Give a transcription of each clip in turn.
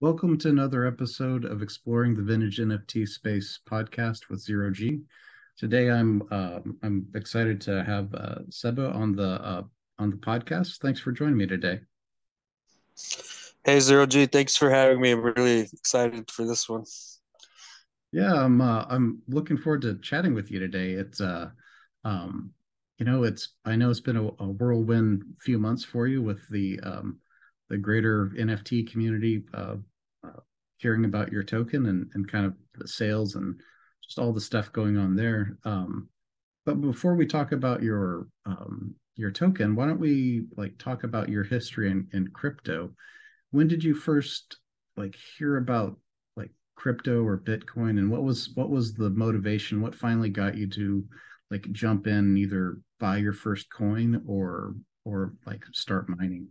Welcome to another episode of Exploring the Vintage NFT Space podcast with Zero G. Today, I'm uh, I'm excited to have uh, Sebuh on the uh, on the podcast. Thanks for joining me today. Hey Zero G, thanks for having me. I'm really excited for this one. Yeah, I'm uh, I'm looking forward to chatting with you today. It's uh, um, you know, it's I know it's been a, a whirlwind few months for you with the um, the greater NFT community uh, uh, hearing about your token and and kind of the sales and just all the stuff going on there. Um, but before we talk about your um, your token, why don't we like talk about your history in, in crypto? When did you first like hear about like crypto or Bitcoin, and what was what was the motivation? What finally got you to like jump in either buy your first coin or or like start mining?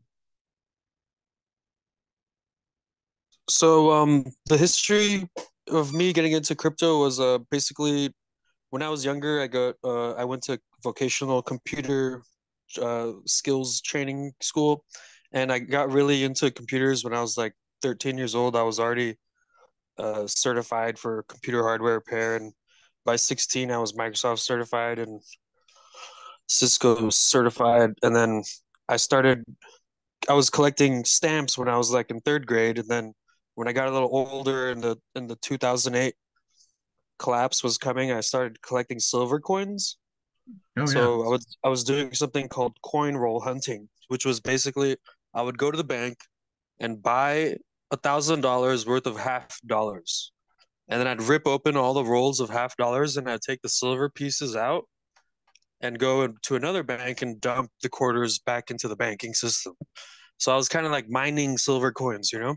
So um, the history of me getting into crypto was uh, basically when I was younger. I got uh, I went to vocational computer uh, skills training school, and I got really into computers when I was like 13 years old. I was already uh, certified for computer hardware repair, and by 16 I was Microsoft certified and Cisco certified, and then I started. I was collecting stamps when I was like in third grade, and then when I got a little older, and the in the 2008 collapse was coming, I started collecting silver coins. Oh, so yeah. I was I was doing something called coin roll hunting, which was basically I would go to the bank and buy a thousand dollars worth of half dollars. And then I'd rip open all the rolls of half dollars and I'd take the silver pieces out and go to another bank and dump the quarters back into the banking system. So I was kind of like mining silver coins, you know?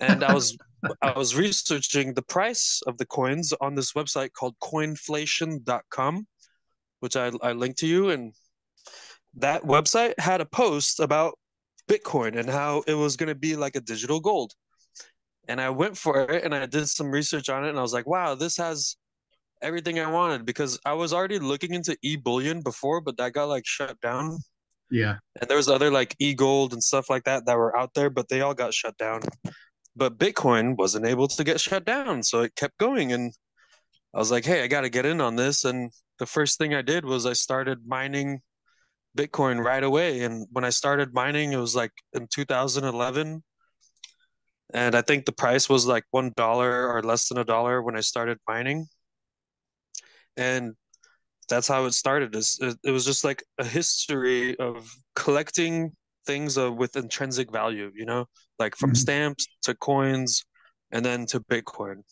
And I was I was researching the price of the coins on this website called coinflation.com, which I, I linked to you. And that website had a post about Bitcoin and how it was going to be like a digital gold. And I went for it and I did some research on it and I was like, wow, this has everything I wanted because I was already looking into e bullion before, but that got like shut down. Yeah. And there was other like e gold and stuff like that that were out there, but they all got shut down. But Bitcoin wasn't able to get shut down. So it kept going. And I was like, hey, I got to get in on this. And the first thing I did was I started mining Bitcoin right away. And when I started mining, it was like in 2011. And I think the price was like $1 or less than a dollar when I started mining. And that's how it started. It was just like a history of collecting things uh, with intrinsic value, you know, like from mm-hmm. stamps to coins and then to Bitcoin.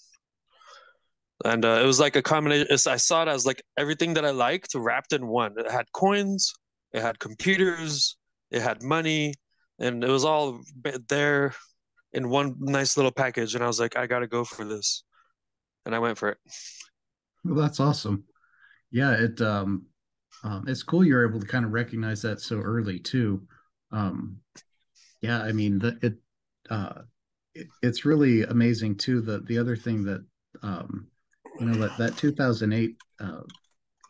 And uh, it was like a combination. I saw it as like everything that I liked wrapped in one. It had coins, it had computers, it had money, and it was all there in one nice little package. And I was like, I got to go for this, and I went for it. Well, that's awesome. Yeah, it um, um, it's cool you're able to kind of recognize that so early too. Um, yeah, I mean the, it, uh, it, it's really amazing too. The the other thing that um, you know that that 2008 uh,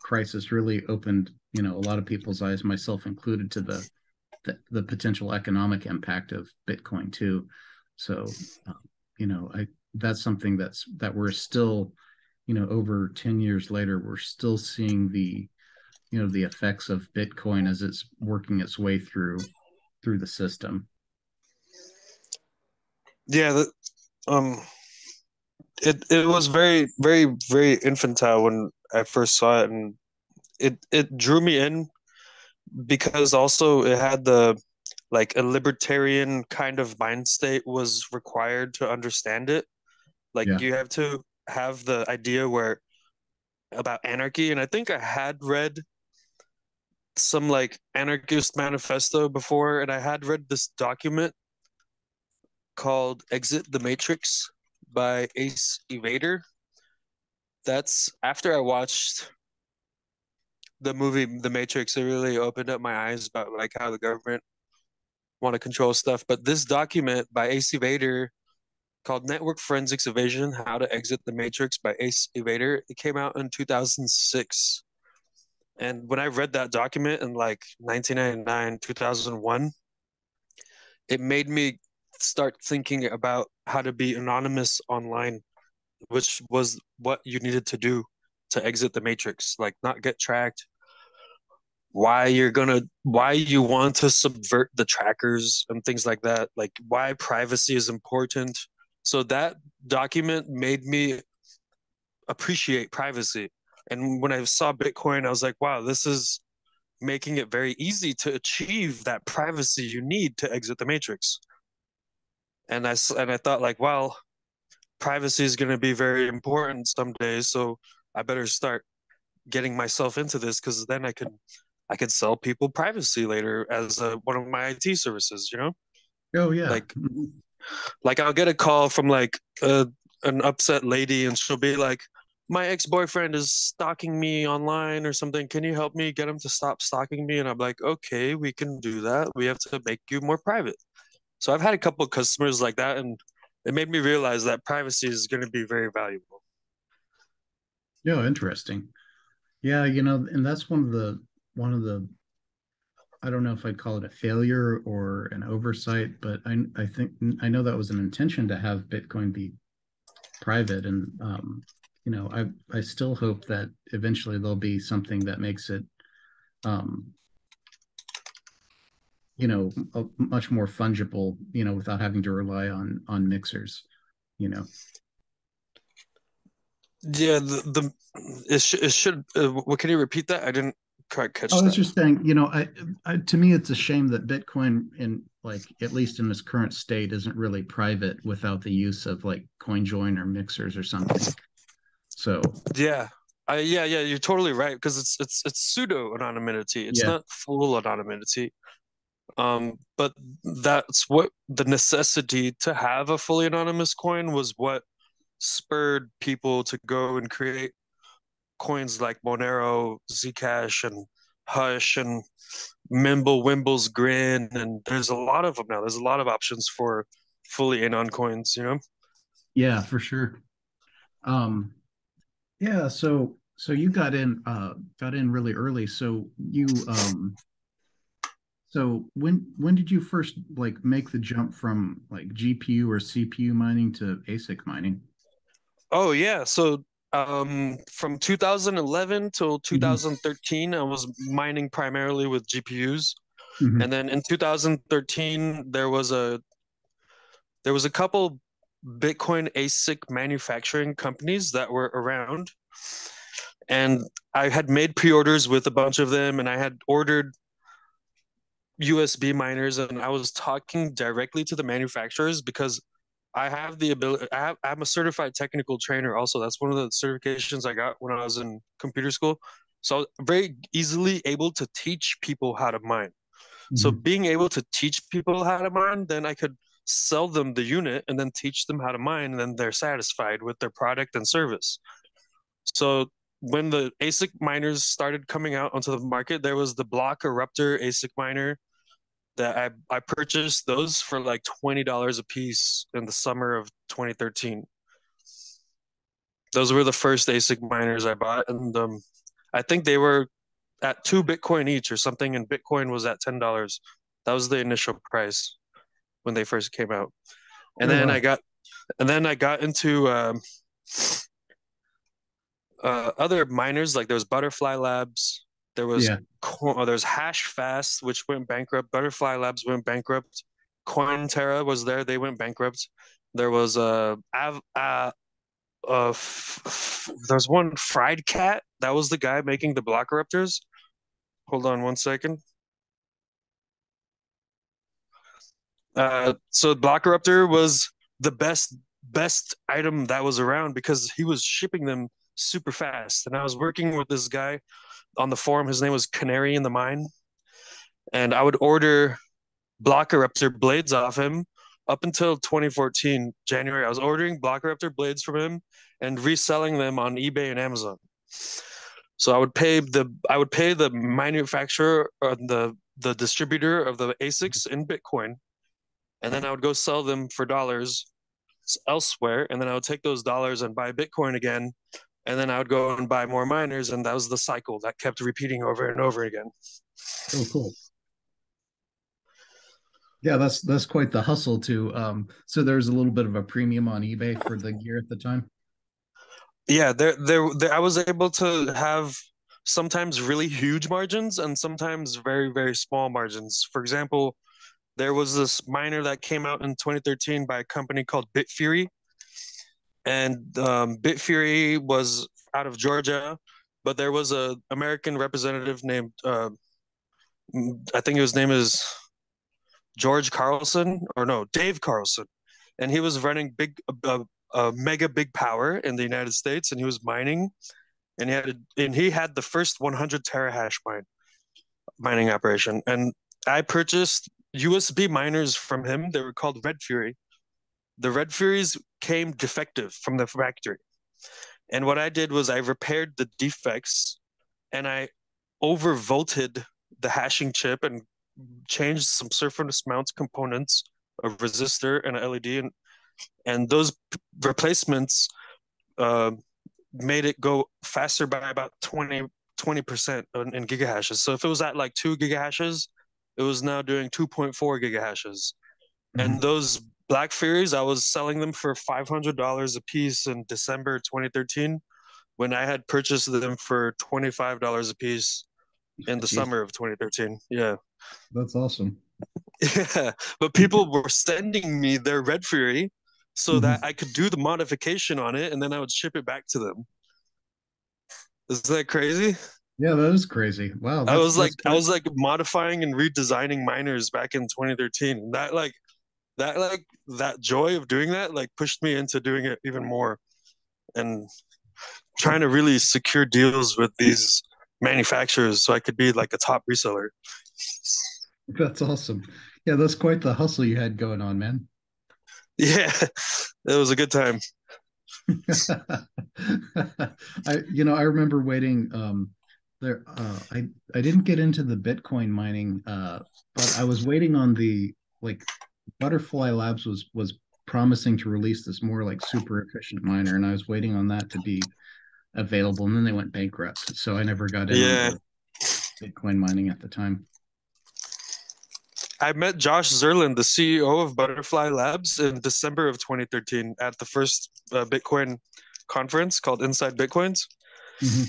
crisis really opened you know a lot of people's eyes myself included to the the, the potential economic impact of bitcoin too so um, you know i that's something that's that we're still you know over 10 years later we're still seeing the you know the effects of bitcoin as it's working its way through through the system yeah the, um it it was very very very infantile when i first saw it and it it drew me in because also it had the like a libertarian kind of mind state was required to understand it like yeah. you have to have the idea where about anarchy and i think i had read some like anarchist manifesto before and i had read this document called exit the matrix by ace evader that's after i watched the movie The Matrix, it really opened up my eyes about like how the government want to control stuff. But this document by Ace Evader called Network Forensics Evasion: How to Exit the Matrix by Ace Evader, it came out in 2006. And when I read that document in like 1999, 2001, it made me start thinking about how to be anonymous online, which was what you needed to do to exit the matrix, like not get tracked, why you're gonna why you want to subvert the trackers and things like that like why privacy is important. So that document made me appreciate privacy and when i saw bitcoin i was like wow this is making it very easy to achieve that privacy you need to exit the matrix and i and i thought like well privacy is going to be very important someday so i better start getting myself into this because then i can I could sell people privacy later as a, one of my IT services, you know? Oh yeah. Like mm-hmm. like I'll get a call from like a, an upset lady and she'll be like, my ex-boyfriend is stalking me online or something. Can you help me get him to stop stalking me? And I'm like, okay, we can do that. We have to make you more private. So I've had a couple of customers like that and it made me realize that privacy is going to be very valuable. Yeah, interesting. Yeah, you know, and that's one of the one of the I don't know if I'd call it a failure or an oversight, but I I think I know that was an intention to have Bitcoin be private, and um, you know I I still hope that eventually there'll be something that makes it, um, you know, a, much more fungible, you know, without having to rely on on mixers, you know. Yeah, the the it, sh- it should. Uh, what can you repeat that? I didn't quite catch. I was just saying, you know, I, I, to me, it's a shame that Bitcoin, in like at least in its current state, isn't really private without the use of like CoinJoin or mixers or something. So yeah, I, yeah, yeah, you're totally right because it's it's it's pseudo anonymity. It's yeah. not full anonymity. Um, but that's what the necessity to have a fully anonymous coin was what spurred people to go and create coins like Monero, Zcash, and Hush, and Mimble Wimble's Grin, and there's a lot of them now. There's a lot of options for fully anon coins. You know. Yeah, for sure. Um, yeah. So so you got in uh got in really early. So you um. So when when did you first like make the jump from like GPU or CPU mining to ASIC mining? Oh yeah, so um, from 2011 till 2013, mm-hmm. I was mining primarily with GPUs, mm-hmm. and then in 2013 there was a there was a couple Bitcoin ASIC manufacturing companies that were around, and I had made pre-orders with a bunch of them, and I had ordered USB miners, and I was talking directly to the manufacturers because I have the ability. I have, I'm a certified technical trainer. Also, that's one of the certifications I got when I was in computer school. So very easily able to teach people how to mine. Mm-hmm. So being able to teach people how to mine, then I could sell them the unit and then teach them how to mine, and then they're satisfied with their product and service. So when the ASIC miners started coming out onto the market, there was the Block Erupter ASIC miner that I, I purchased those for like $20 a piece in the summer of 2013. Those were the first ASIC miners I bought. And um, I think they were at two Bitcoin each or something. And Bitcoin was at $10. That was the initial price when they first came out. And oh, then wow. I got, and then I got into um, uh, other miners, like there was Butterfly Labs, there was yeah. oh, there's Hash Fast, which went bankrupt. Butterfly Labs went bankrupt. Cointerra was there; they went bankrupt. There was a uh, uh, uh, f- f- there's one Fried Cat. That was the guy making the block erupters. Hold on one second. Uh, so block erupter was the best best item that was around because he was shipping them super fast, and I was working with this guy on the forum. His name was Canary in the Mine, and I would order Block Erupter blades off him up until 2014 January. I was ordering Block Erupter blades from him and reselling them on eBay and Amazon. So I would pay the I would pay the manufacturer or the the distributor of the ASICs in Bitcoin, and then I would go sell them for dollars elsewhere, and then I would take those dollars and buy Bitcoin again and then I would go and buy more miners, and that was the cycle that kept repeating over and over again. Oh, cool. Yeah, that's that's quite the hustle too. Um, so there's a little bit of a premium on eBay for the gear at the time. Yeah, there, there, there I was able to have sometimes really huge margins and sometimes very, very small margins. For example, there was this miner that came out in 2013 by a company called Bitfury, and um, Bitfury was out of Georgia, but there was a American representative named uh, I think his name is George Carlson or no Dave Carlson, and he was running big a, a mega big power in the United States, and he was mining, and he had a, and he had the first 100 terahash mine mining operation, and I purchased USB miners from him. They were called Red Fury. The Red Furies came defective from the factory. And what I did was I repaired the defects and I overvolted the hashing chip and changed some surface mount components, a resistor and an LED, and and those replacements uh, made it go faster by about 20 percent in, in gigahashes. So if it was at like two gigahashes, it was now doing 2.4 gigahashes. Mm-hmm. And those Black Furies, I was selling them for $500 a piece in December 2013 when I had purchased them for $25 a piece in the Jeez. summer of 2013. Yeah. That's awesome. Yeah. But people were sending me their Red Fury so mm-hmm. that I could do the modification on it and then I would ship it back to them. Is that crazy? Yeah, that is crazy. Wow. I was like I was like modifying and redesigning miners back in 2013. That like that like that joy of doing that like pushed me into doing it even more and trying to really secure deals with these manufacturers so I could be like a top reseller. That's awesome. Yeah, that's quite the hustle you had going on, man. Yeah, it was a good time. I, you know, I remember waiting. Um, there, uh, I I didn't get into the Bitcoin mining, uh, but I was waiting on the like Butterfly Labs was was promising to release this more like super efficient miner, and I was waiting on that to be available, and then they went bankrupt, so I never got into yeah. Bitcoin mining at the time. I met Josh Zerlin, the CEO of Butterfly Labs, in December of 2013 at the first uh, Bitcoin conference called Inside Bitcoins. Mm-hmm.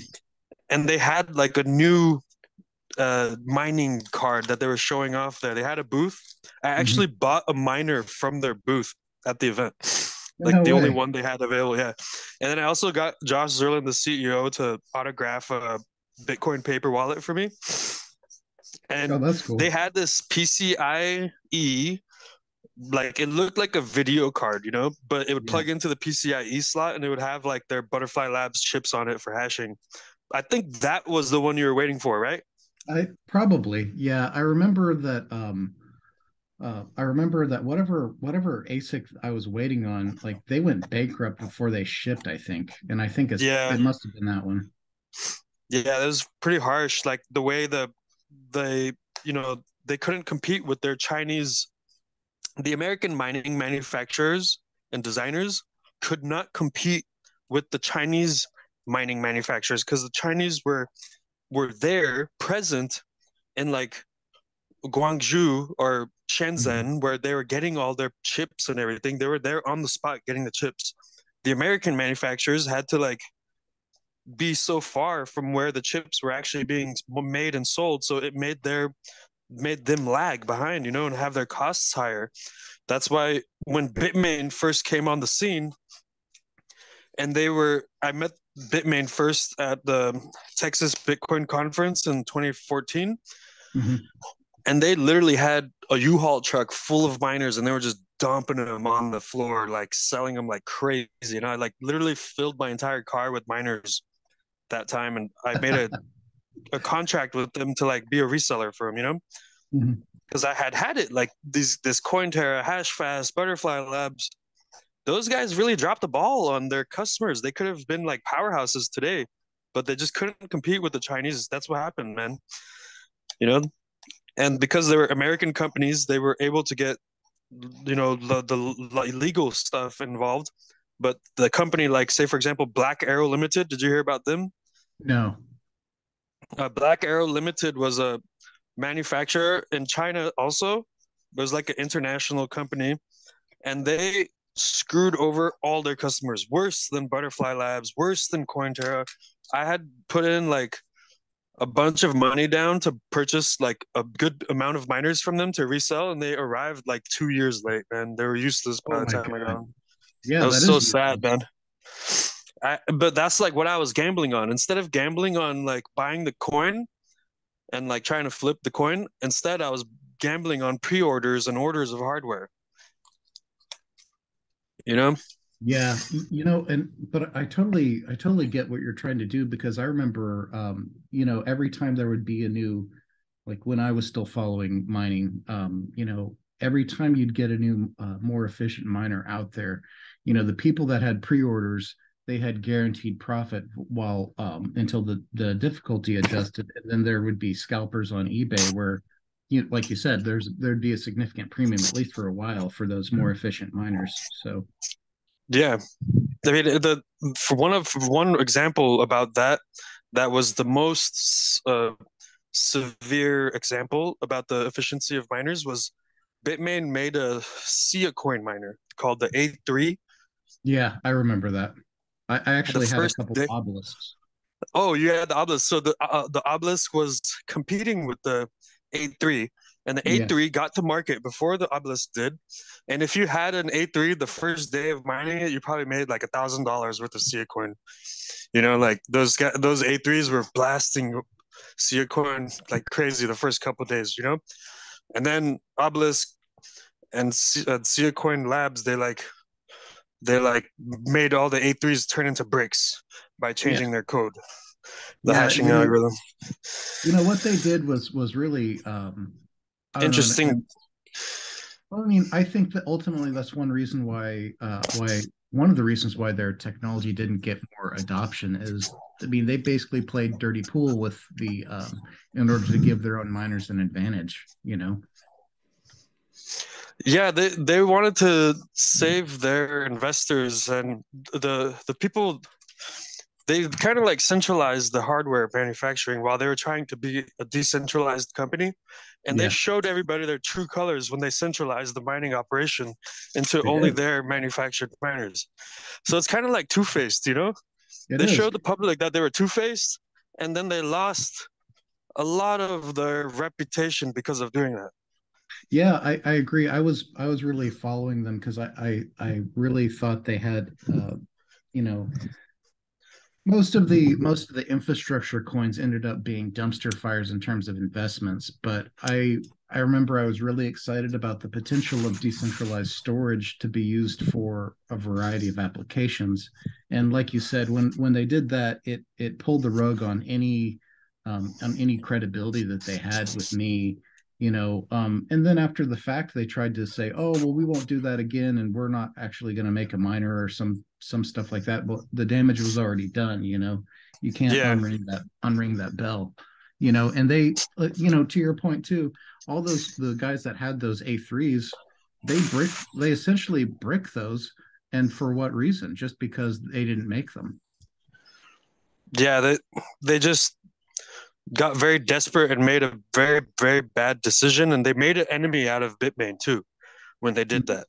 And they had like a new uh, mining card that they were showing off there. They had a booth. I mm-hmm. actually mm-hmm. bought a miner from their booth at the event. Like no the way. only one they had available. Yeah. And then I also got Josh Zerlin, the CEO, to autograph a Bitcoin paper wallet for me. And oh, cool. they had this PCIe like it looked like a video card, you know, but it would yeah. plug into the PCIe slot and it would have like their Butterfly Labs chips on it for hashing. I think that was the one you were waiting for, right? I probably, yeah. I remember that. Um, uh, I remember that whatever whatever ASIC I was waiting on, like they went bankrupt before they shipped. I think, and I think it's yeah, it must have been that one. Yeah, it was pretty harsh. Like the way the they you know they couldn't compete with their Chinese, the American mining manufacturers and designers could not compete with the Chinese mining manufacturers because the Chinese were were there present in like Guangzhou or Shenzhen mm-hmm. where they were getting all their chips and everything. They were there on the spot getting the chips. The American manufacturers had to like be so far from where the chips were actually being made and sold, so it made their made them lag behind, you know, and have their costs higher. That's why when Bitmain first came on the scene, and they were I met Bitmain first at the Texas Bitcoin conference in 2014. Mm-hmm. And they literally had a U-Haul truck full of miners and they were just dumping them on the floor, like selling them like crazy. And I like literally filled my entire car with miners that time. And I made a, a contract with them to like be a reseller for them, you know? Because mm-hmm. I had had it like these, this Cointerra, Hashfast, Butterfly Labs, those guys really dropped the ball on their customers. They could have been like powerhouses today, but they just couldn't compete with the Chinese. That's what happened, man. You know, and because they were American companies, they were able to get, you know, the the legal stuff involved. But the company, like say for example, Black Arrow Limited, did you hear about them? No. Uh, Black Arrow Limited was a manufacturer in China also It was like an international company, and they screwed over all their customers worse than Butterfly Labs, worse than Cointerra. I had put in like a bunch of money down to purchase like a good amount of miners from them to resell, and they arrived like two years late, man. They were useless by oh the time God. I got them. Yeah, that was that so sad, man. I, but that's like what I was gambling on. Instead of gambling on like buying the coin and like trying to flip the coin, instead I was gambling on pre-orders and orders of hardware. You know? Yeah, you know, and but I totally I totally get what you're trying to do because I remember um, you know, every time there would be a new like when I was still following mining, um, you know, every time you'd get a new uh, more efficient miner out there, you know, the people that had pre-orders they had guaranteed profit while um, until the the difficulty adjusted and then there would be scalpers on ebay where you like you said there's there'd be a significant premium at least for a while for those more efficient miners so. Yeah. I mean the for one of one example about that that was the most uh, severe example about the efficiency of miners was bitmain made a sia coin miner called the a3 yeah i remember that. I, I actually had a couple day, obelisks. Oh, you had the obelisk. So the uh, the obelisk was competing with the A3, and the A3 yeah. got to market before the obelisk did. And if you had an A3 the first day of mining it, you probably made like a thousand dollars worth of Sia coin. You know, like those those A3s were blasting Sia coin like crazy the first couple days. You know, and then obelisk and Sia uh, coin labs they like they like made all the A3s turn into bricks by changing yeah. their code, the yeah, hashing you know, algorithm. You know what they did was was really um, interesting. Know, well, I mean, I think that ultimately that's one reason why uh, why one of the reasons why their technology didn't get more adoption is I mean they basically played dirty pool with the um, in order to give their own miners an advantage. You know. Yeah, they they wanted to save their investors and the the people they kind of like centralized the hardware manufacturing while they were trying to be a decentralized company and yeah. they showed everybody their true colors when they centralized the mining operation into they only did. their manufactured miners so it's kind of like two-faced you know it they is. showed the public that they were two-faced and then they lost a lot of their reputation because of doing that yeah, I, I agree. I was I was really following them because I, I I really thought they had uh, you know most of the most of the infrastructure coins ended up being dumpster fires in terms of investments but i i remember i was really excited about the potential of decentralized storage to be used for a variety of applications. And like you said when when they did that it it pulled the rug on any um, on any credibility that they had with me you know um, and then after the fact they tried to say oh well we won't do that again and we're not actually going to make a miner or some some stuff like that but the damage was already done you know? You can't yeah. unring that unring that bell you know? And they uh, you know to your point too all those the guys that had those a3s they brick they essentially brick those and for what reason? Just because they didn't make them. Yeah they they just got very desperate and made a very very bad decision and they made an enemy out of bitmain too when they did that.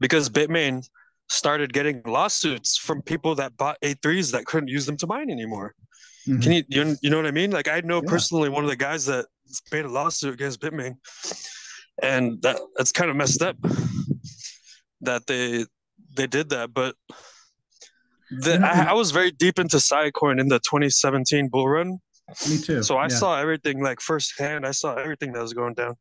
Because bitmain started getting lawsuits from people that bought a3s that couldn't use them to mine anymore mm-hmm. can you, you you know what i mean like i know yeah. personally one of the guys that made a lawsuit against bitmain and that that's kind of messed up that they they did that but the, I, I was very deep into Siacoin in the 2017 bull run me too. So I yeah. saw everything like firsthand. I saw everything that was going down.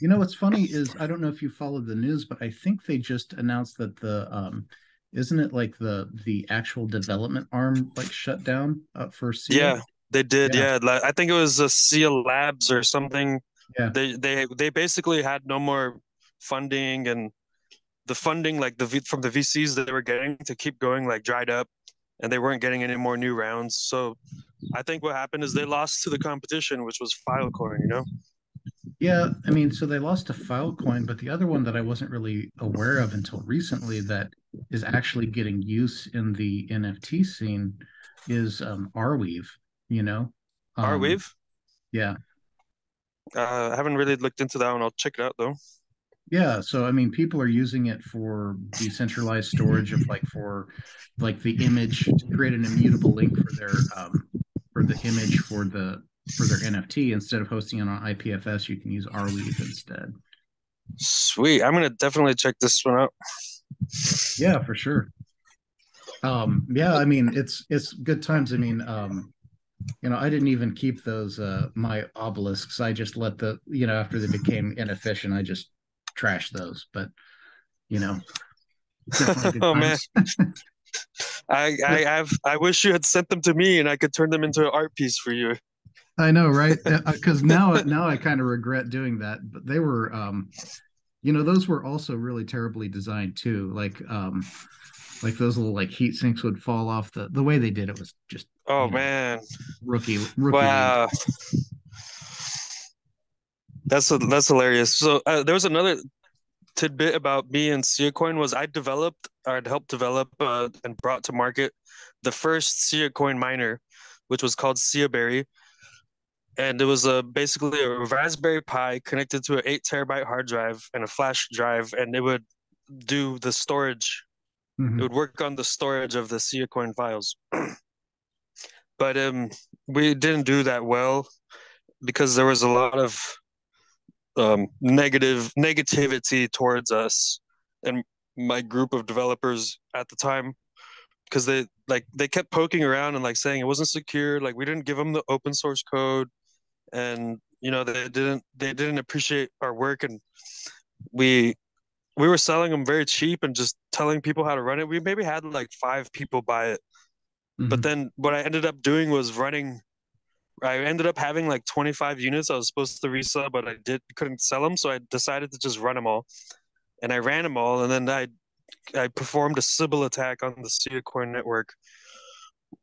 You know what's funny is I don't know if you followed the news, but I think they just announced that the um isn't it like the the actual development arm like shut down uh, for Sia? Yeah, they did. Yeah, yeah. Like, I think it was a Seal Labs or something. Yeah. They they they basically had no more funding and the funding like the from the VCs that they were getting to keep going like dried up and they weren't getting any more new rounds. So I think what happened is they lost to the competition, which was Filecoin, you know? Yeah, I mean, so they lost to Filecoin, but the other one that I wasn't really aware of until recently that is actually getting use in the NFT scene is um, Arweave, you know? Um, Arweave? Yeah. Uh, I haven't really looked into that one. I'll check it out though. Yeah, so I mean, people are using it for decentralized storage of like for like the image to create an immutable link for their um, for the image for the for their NFT instead of hosting it on IPFS. You can use Arweave instead. Sweet, I'm gonna definitely check this one out. Yeah, for sure. Um, yeah, I mean, it's it's good times. I mean, um, you know, I didn't even keep those uh my obelisks. I just let the you know after they became inefficient, I just trash those, but you know. oh man. I I have I wish you had sent them to me and I could turn them into an art piece for you. I know, right? Because uh, now now I kind of regret doing that. But they were, um, you know, those were also really terribly designed too. Like, um, like those little like heat sinks would fall off. The the way they did it was just. Oh know, man. Rookie. Rookie. Wow. That's that's hilarious. So uh, there was another tidbit about me and Siacoin was I developed or I'd helped develop uh, and brought to market the first Siacoin miner, which was called Siaberry, and it was a basically a Raspberry Pi connected to an eight terabyte hard drive and a flash drive, and it would do the storage. Mm-hmm. It would work on the storage of the Siacoin files. but um, we didn't do that well because there was a lot of um, negative negativity towards us and my group of developers at the time because they like they kept poking around and like saying it wasn't secure like we didn't give them the open source code and you know they didn't they didn't appreciate our work and we we were selling them very cheap and just telling people how to run it we maybe had like five people buy it mm-hmm. but then what i ended up doing was running I ended up having like 25 units I was supposed to resell, but I did couldn't sell them, so I decided to just run them all, and I ran them all, and then I I performed a Sybil attack on the Siacoin network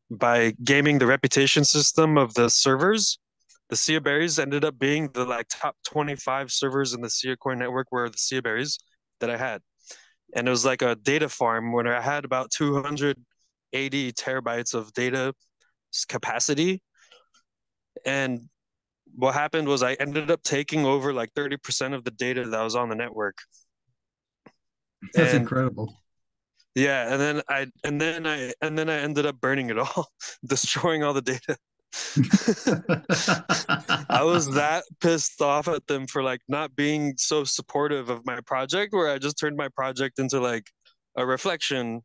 by gaming the reputation system of the servers. The Siaberries ended up being the like top 25 servers in the Siacoin network were the Siaberries that I had, and it was like a data farm where I had about 280 terabytes of data capacity and what happened was I ended up taking over like 30% of the data that was on the network. That's and, incredible. Yeah, and then I and then I and then I ended up burning it all, destroying all the data. I was that pissed off at them for like not being so supportive of my project where I just turned my project into like a reflection.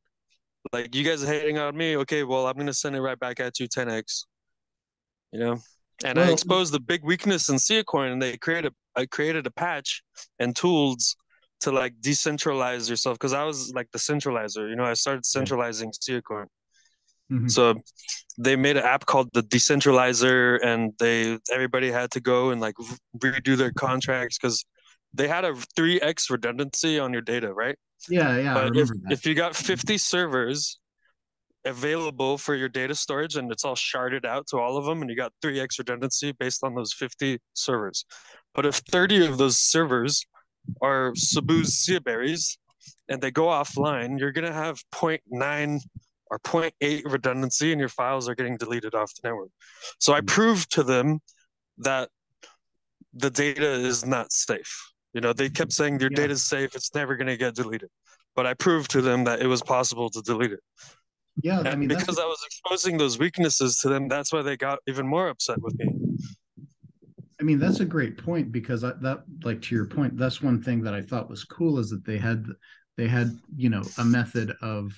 Like you guys are hating on me, okay, well I'm gonna send it right back at you 10x. You know? and well, I exposed the big weakness in Siacoin, and they created I created a patch and tools to like decentralize yourself because I was like the centralizer. You know, I started centralizing Siacoin. Mm-hmm. So they made an app called the decentralizer, and they everybody had to go and like redo their contracts because they had a three x redundancy on your data, right? Yeah, yeah. But if, if you got 50 servers available for your data storage and it's all sharded out to all of them and you got 3x redundancy based on those 50 servers but if 30 of those servers are Sebuh's Siaberries and they go offline you're going to have 0.9 or 0.8 redundancy and your files are getting deleted off the network so i hmm. proved to them that the data is not safe you know they kept saying your yeah. data is safe it's never going to get deleted but i proved to them that it was possible to delete it yeah, I mean, because I was exposing those weaknesses to them, that's why they got even more upset with me. I mean, that's a great point because I, that, like to your point, that's one thing that I thought was cool is that they had, they had, you know, a method of,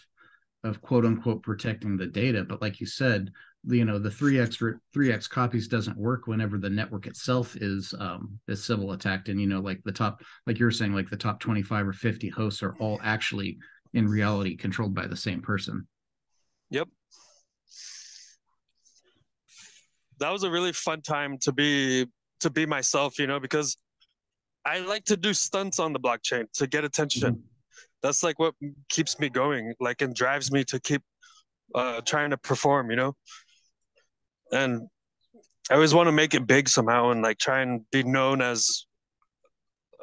of quote unquote protecting the data. But like you said, you know, the three x three x copies doesn't work whenever the network itself is um is Sybil attacked, and you know, like the top, like you're saying, like the top twenty five or fifty hosts are all actually in reality controlled by the same person. Yep. That was a really fun time to be to be myself, you know, because I like to do stunts on the blockchain to get attention. Mm-hmm. That's like what keeps me going, like and drives me to keep uh trying to perform, you know. And I always want to make it big somehow and like try and be known as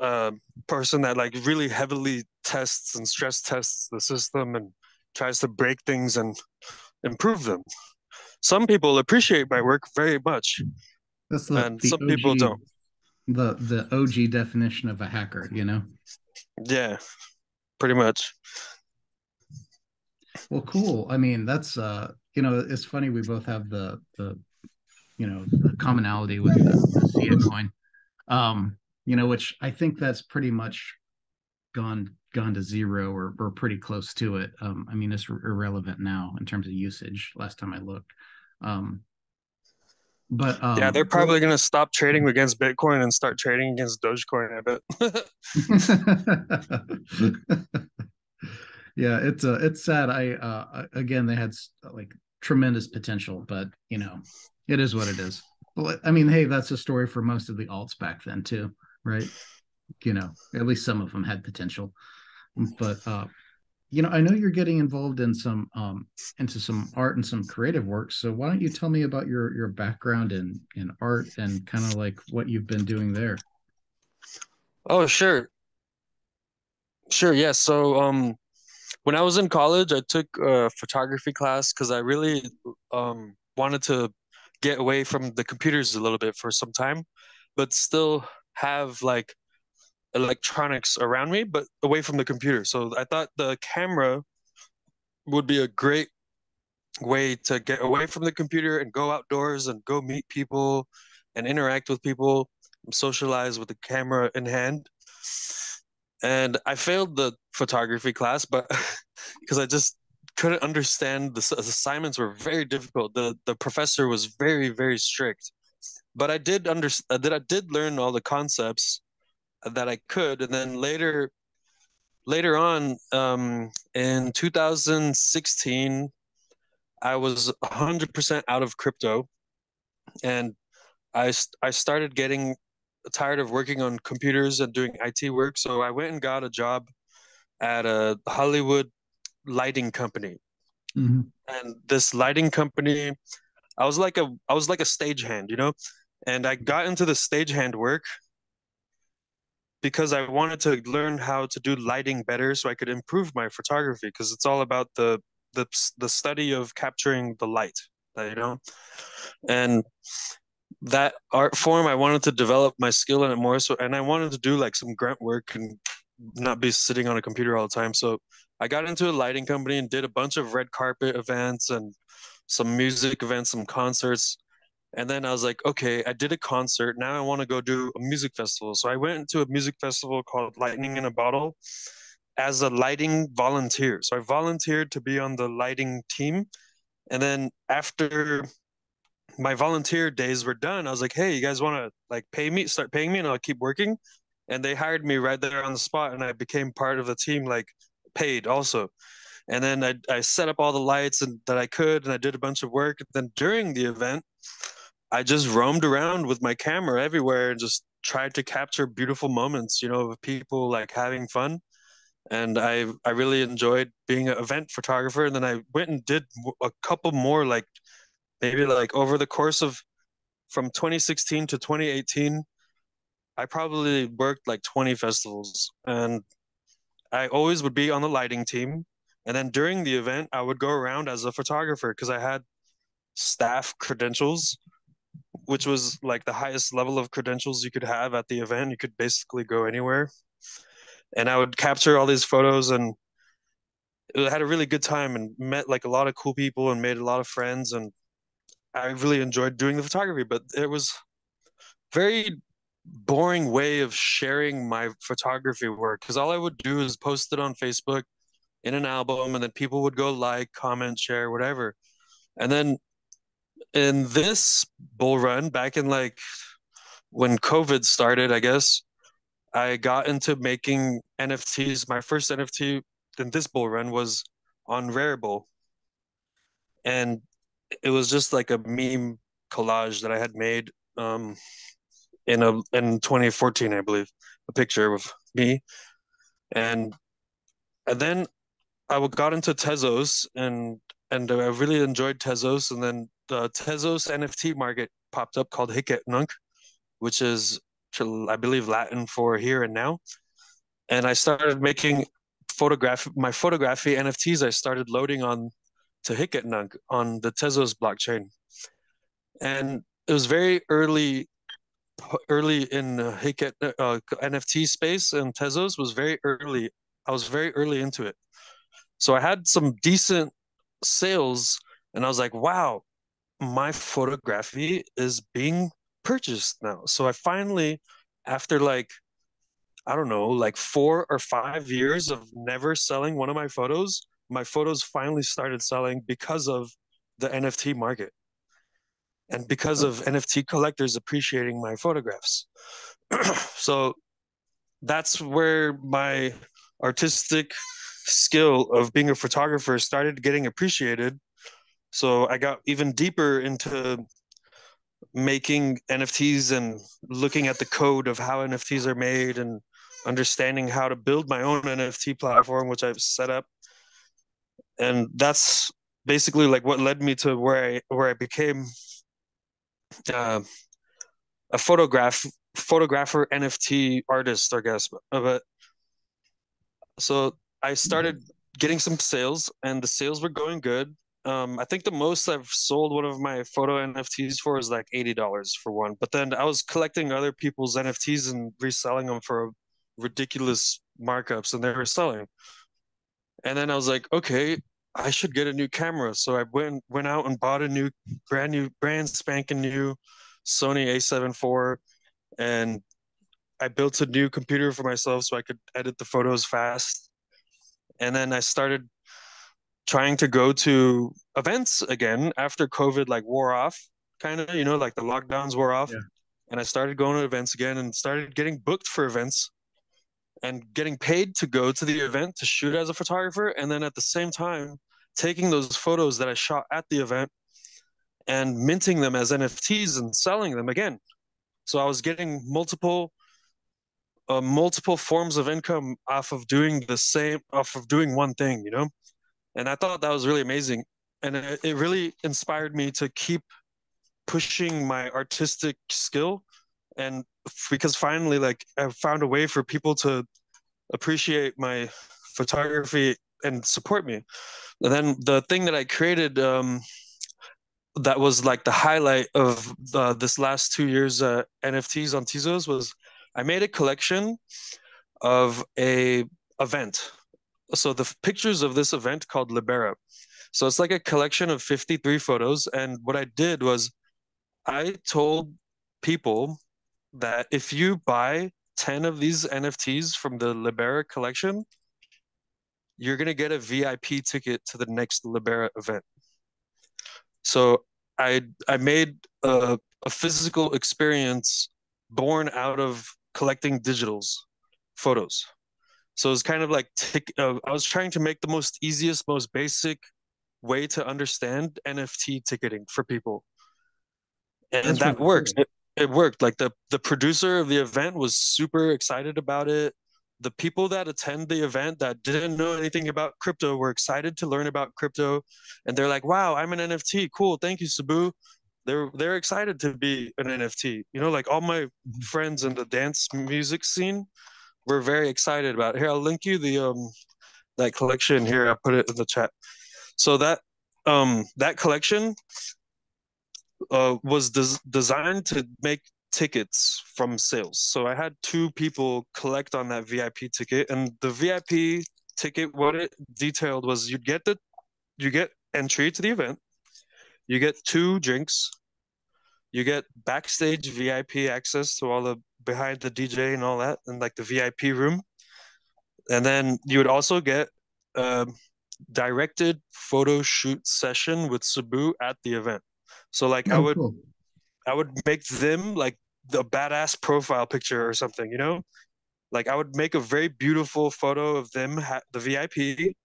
a person that like really heavily tests and stress tests the system and tries to break things and improve them. Some people appreciate my work very much, That's the, and some OG, people don't. the the OG definition of a hacker, you know? Yeah, pretty much. Well, cool. I mean, that's uh, you know, it's funny we both have the the you know the commonality with the, the coin. Um, you know, which I think that's pretty much gone gone to zero or, or pretty close to it. Um, I mean, it's irrelevant now in terms of usage. Last time I looked, um, but um, yeah, they're probably going to stop trading against Bitcoin and start trading against Dogecoin. I bet. yeah, it's uh, it's sad. I uh, again, they had like tremendous potential, but you know, it is what it is. Well, I mean, hey, that's a story for most of the alts back then too, right? You know, at least some of them had potential. But uh, you know, I know you're getting involved in some um into some art and some creative work. So why don't you tell me about your your background in in art and kind of like what you've been doing there? Oh, sure. Sure, yeah. So um when I was in college, I took a photography class because I really um wanted to get away from the computers a little bit for some time, but still have like electronics around me, but away from the computer. So I thought the camera would be a great way to get away from the computer and go outdoors and go meet people and interact with people, socialize with the camera in hand. And I failed the photography class, but because I just couldn't understand the, the assignments were very difficult. The the professor was very very strict, but I did understand that I did learn all the concepts that I could, and then later later on um, in 2016, I was 100% out of crypto, and I I started getting tired of working on computers and doing IT work, so I went and got a job at a Hollywood lighting company. Mm-hmm. And this lighting company, I was like a I was like a stagehand, you know, and I got into the stagehand work because I wanted to learn how to do lighting better so I could improve my photography because it's all about the the the study of capturing the light, uh, you know. And that art form I wanted to develop my skill in it more so and I wanted to do like some grunt work and not be sitting on a computer all the time. So I got into a lighting company and did a bunch of red carpet events and some music events, some concerts. And then I was like, okay, I did a concert. Now I want to go do a music festival. So I went to a music festival called Lightning in a Bottle as a lighting volunteer. So I volunteered to be on the lighting team. And then after my volunteer days were done, I was like, hey, you guys want to like pay me, start paying me, and I'll keep working. And they hired me right there on the spot, and I became part of the team, like paid also. And then I, I set up all the lights and that I could, and I did a bunch of work. Then during the event, I just roamed around with my camera everywhere and just tried to capture beautiful moments, you know, of people like having fun. And I I really enjoyed being an event photographer. And then I went and did a couple more, like maybe like over the course of from 2016 to 2018, I probably worked like 20 festivals. And I always would be on the lighting team. And then during the event, I would go around as a photographer because I had staff credentials which was like the highest level of credentials you could have at the event. You could basically go anywhere. And I would capture all these photos and had a really good time and met like a lot of cool people and made a lot of friends and I really enjoyed doing the photography, but it was very boring way of sharing my photography work because all I would do is post it on Facebook in an album and then people would go like, comment, share, whatever. And then in this bull run back in like when COVID started, I guess, I got into making NFTs. My first NFT in this bull run was on Rarible. And it was just like a meme collage that I had made um, in a in 2014, I believe, a picture of me. And and then I got into Tezos and and I really enjoyed Tezos. And then the Tezos NFT market popped up called Hic Nunc, which is, I believe, Latin for here and now. And I started making photograph my photography NFTs. I started loading on to Hic on the Tezos blockchain, and it was very early early in Hiket, uh, NFT space and Tezos was very early. I was very early into it. So I had some decent sales and I was like, wow, my photography is being purchased now. So I finally, after like, I don't know, like four or five years of never selling one of my photos, my photos finally started selling because of the NFT market and because of NFT collectors appreciating my photographs. so that's where my artistic skill of being a photographer started getting appreciated. So I got even deeper into making NFTs and looking at the code of how NFTs are made and understanding how to build my own NFT platform, which I've set up. And that's basically like what led me to where I where I became uh, a photograph photographer NFT artist, I guess. But so I started getting some sales, and the sales were going good. Um, I think the most I've sold one of my photo NFTs for is like eighty dollars for one. But then I was collecting other people's NFTs and reselling them for ridiculous markups, and they were selling. And then I was like, okay, I should get a new camera. So I went went out and bought a new brand new brand spanking new Sony A7 IV and I built a new computer for myself so I could edit the photos fast. And then I started trying to go to events again after COVID like wore off, kind of, you know, like the lockdowns wore off. Yeah. And I started going to events again and started getting booked for events and getting paid to go to the event to shoot as a photographer and then at the same time taking those photos that I shot at the event and minting them as NFTs and selling them again. So I was getting multiple uh, multiple forms of income off of doing the same off of doing one thing, you know? And I thought that was really amazing. And it, it really inspired me to keep pushing my artistic skill. And because finally like i found a way for people to appreciate my photography and support me. And then the thing that i created um, that was like the highlight of uh, this last two years uh, nfts on tezos was i made a collection of a event so the pictures of this event called libera so it's like a collection of 53 photos and what i did was i told people that if you buy 10 of these NFTs from the Libera collection, you're going to get a VIP ticket to the next Libera event. So I I made a, a physical experience born out of collecting digitals, photos. So it's kind of like tick, uh, I was trying to make the most easiest, most basic way to understand NFT ticketing for people, and That's that works. Cool. it worked. Like the the producer of the event was super excited about it. The people that attend the event that didn't know anything about crypto were excited to learn about crypto. And they're like wow i'm an nft cool. Thank you Sebuh. They're they're excited to be an nft you know like all my mm-hmm. friends in the dance music scene were very excited about here i'll link you the um that collection here i put it in the chat so that um that collection uh, was des- designed to make tickets from sales. So I had two people collect on that VIP ticket, and the VIP ticket, what it detailed was you get the you get entry to the event, you get two drinks, you get backstage VIP access to all the behind the DJ and all that, and like the VIP room, and then you would also get a directed photo shoot session with Sebuh at the event. So like oh, I would cool. I would make them like the badass profile picture or something, you know? Like I would make a very beautiful photo of them the VIP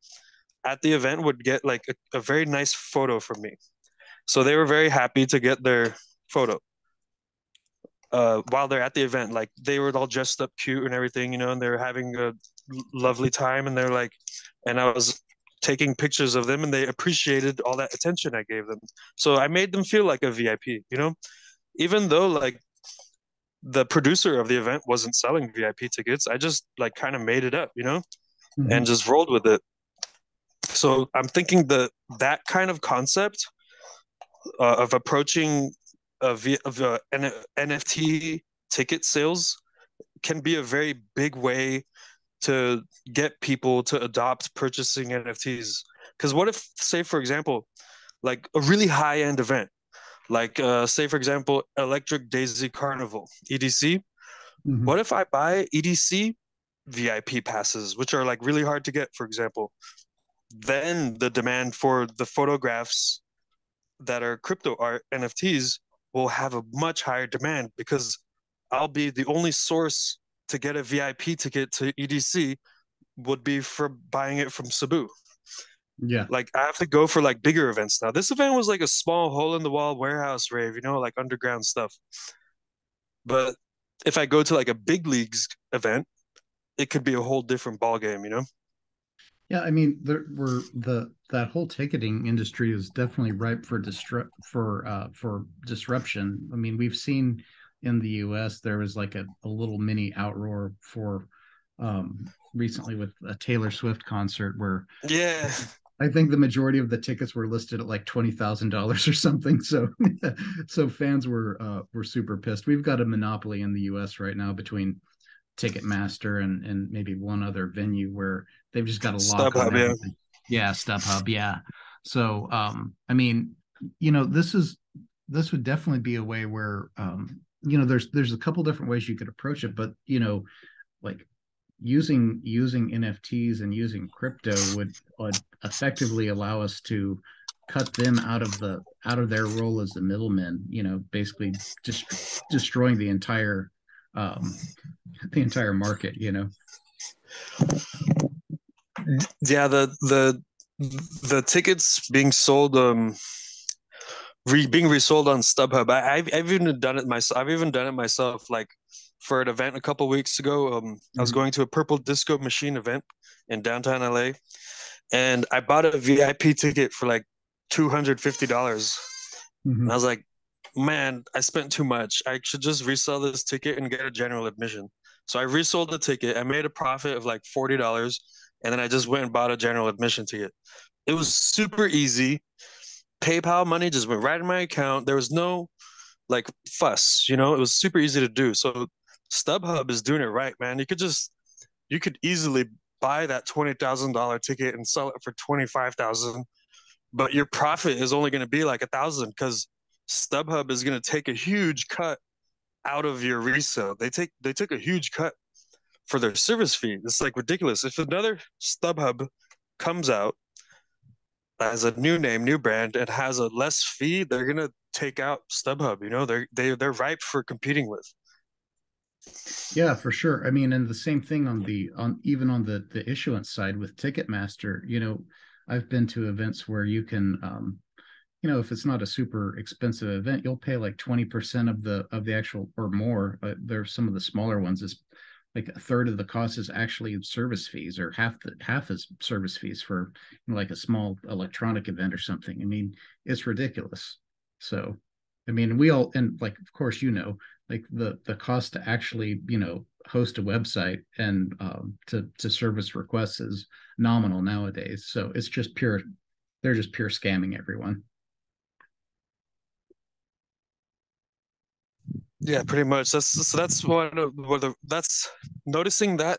at the event would get like a, a very nice photo from me. So they were very happy to get their photo. Uh, while they're at the event, like they were all dressed up cute and everything, you know, and they were having a lovely time. And they're like, and I was taking pictures of them and they appreciated all that attention I gave them. So I made them feel like a VIP, you know, even though like the producer of the event wasn't selling VIP tickets, I just like kind of made it up, you know, mm-hmm. and just rolled with it. So I'm thinking that that kind of concept uh, of approaching v- of a, an NFT ticket sales can be a very big way to get people to adopt purchasing NFTs. Because what if, say, for example, like a really high end event, like uh, say, for example, Electric Daisy Carnival, EDC. Mm-hmm. What if I buy EDC VIP passes, which are like really hard to get, for example? Then the demand for the photographs that are crypto art NFTs will have a much higher demand because I'll be the only source to get a VIP ticket to EDC would be for buying it from Sebuh. Yeah. Like I have to go for like bigger events now. This event was like a small hole in the wall warehouse rave, you know, like underground stuff. But if I go to like a big leagues event, it could be a whole different ball game, you know? Yeah, I mean, there were the that whole ticketing industry is definitely ripe for disrupt for uh for disruption. I mean, we've seen in the US there was like a, a little mini outroar for um recently with a Taylor Swift concert where yeah I think the majority of the tickets were listed at like twenty thousand dollars or something. So, so fans were uh, were super pissed. We've got a monopoly in the U.S. right now between Ticketmaster and and maybe one other venue where they've just got a lock StubHub, on everything. Yeah. yeah, StubHub. Yeah. So, um, I mean, you know, this is this would definitely be a way where, um, you know, there's there's a couple different ways you could approach it, but you know, like using using NFTs and using crypto would, would effectively allow us to cut them out of the out of their role as the middlemen you know basically just destroying the entire um the entire market you know yeah the the the tickets being sold um re, being resold on StubHub I, I've, I've even done it myself I've even done it myself like for an event a couple weeks ago. Um, mm-hmm. I was mm-hmm. going to a Purple Disco Machine event in downtown LA, and I bought a VIP ticket for like two hundred fifty dollars. Mm-hmm. And I was like, man, I spent too much. I should just resell this ticket and get a general admission. So I resold the ticket. I made a profit of like forty dollars, and then I just went and bought a general admission ticket. It was super easy. PayPal money just went right in my account. There was no like fuss, you know. It was super easy to do. So StubHub is doing it right, man. You could just you could easily buy that twenty thousand dollar ticket and sell it for twenty five thousand, but your profit is only going to be like a thousand because StubHub is going to take a huge cut out of your resale. They take they took a huge cut for their service fee. It's like ridiculous. If another StubHub comes out as a new name, new brand, and has a less fee, they're gonna take out StubHub. You know, they're they they're ripe for competing with. Yeah, for sure. I mean, and the same thing on the on even on the the issuance side with Ticketmaster. You know, I've been to events where you can, um, you know, if it's not a super expensive event, you'll pay like twenty percent of the of the actual or more. Uh, there's some of the smaller ones is like a third of the cost is actually service fees or half the half is service fees for you know, like a small electronic event or something. I mean, it's ridiculous. So, I mean, we all and like of course you know like the the cost to actually you know host a website and um, to to service requests is nominal nowadays. So it's just pure. They're just pure scamming everyone. Yeah, pretty much. That's so. That's one of the that's noticing that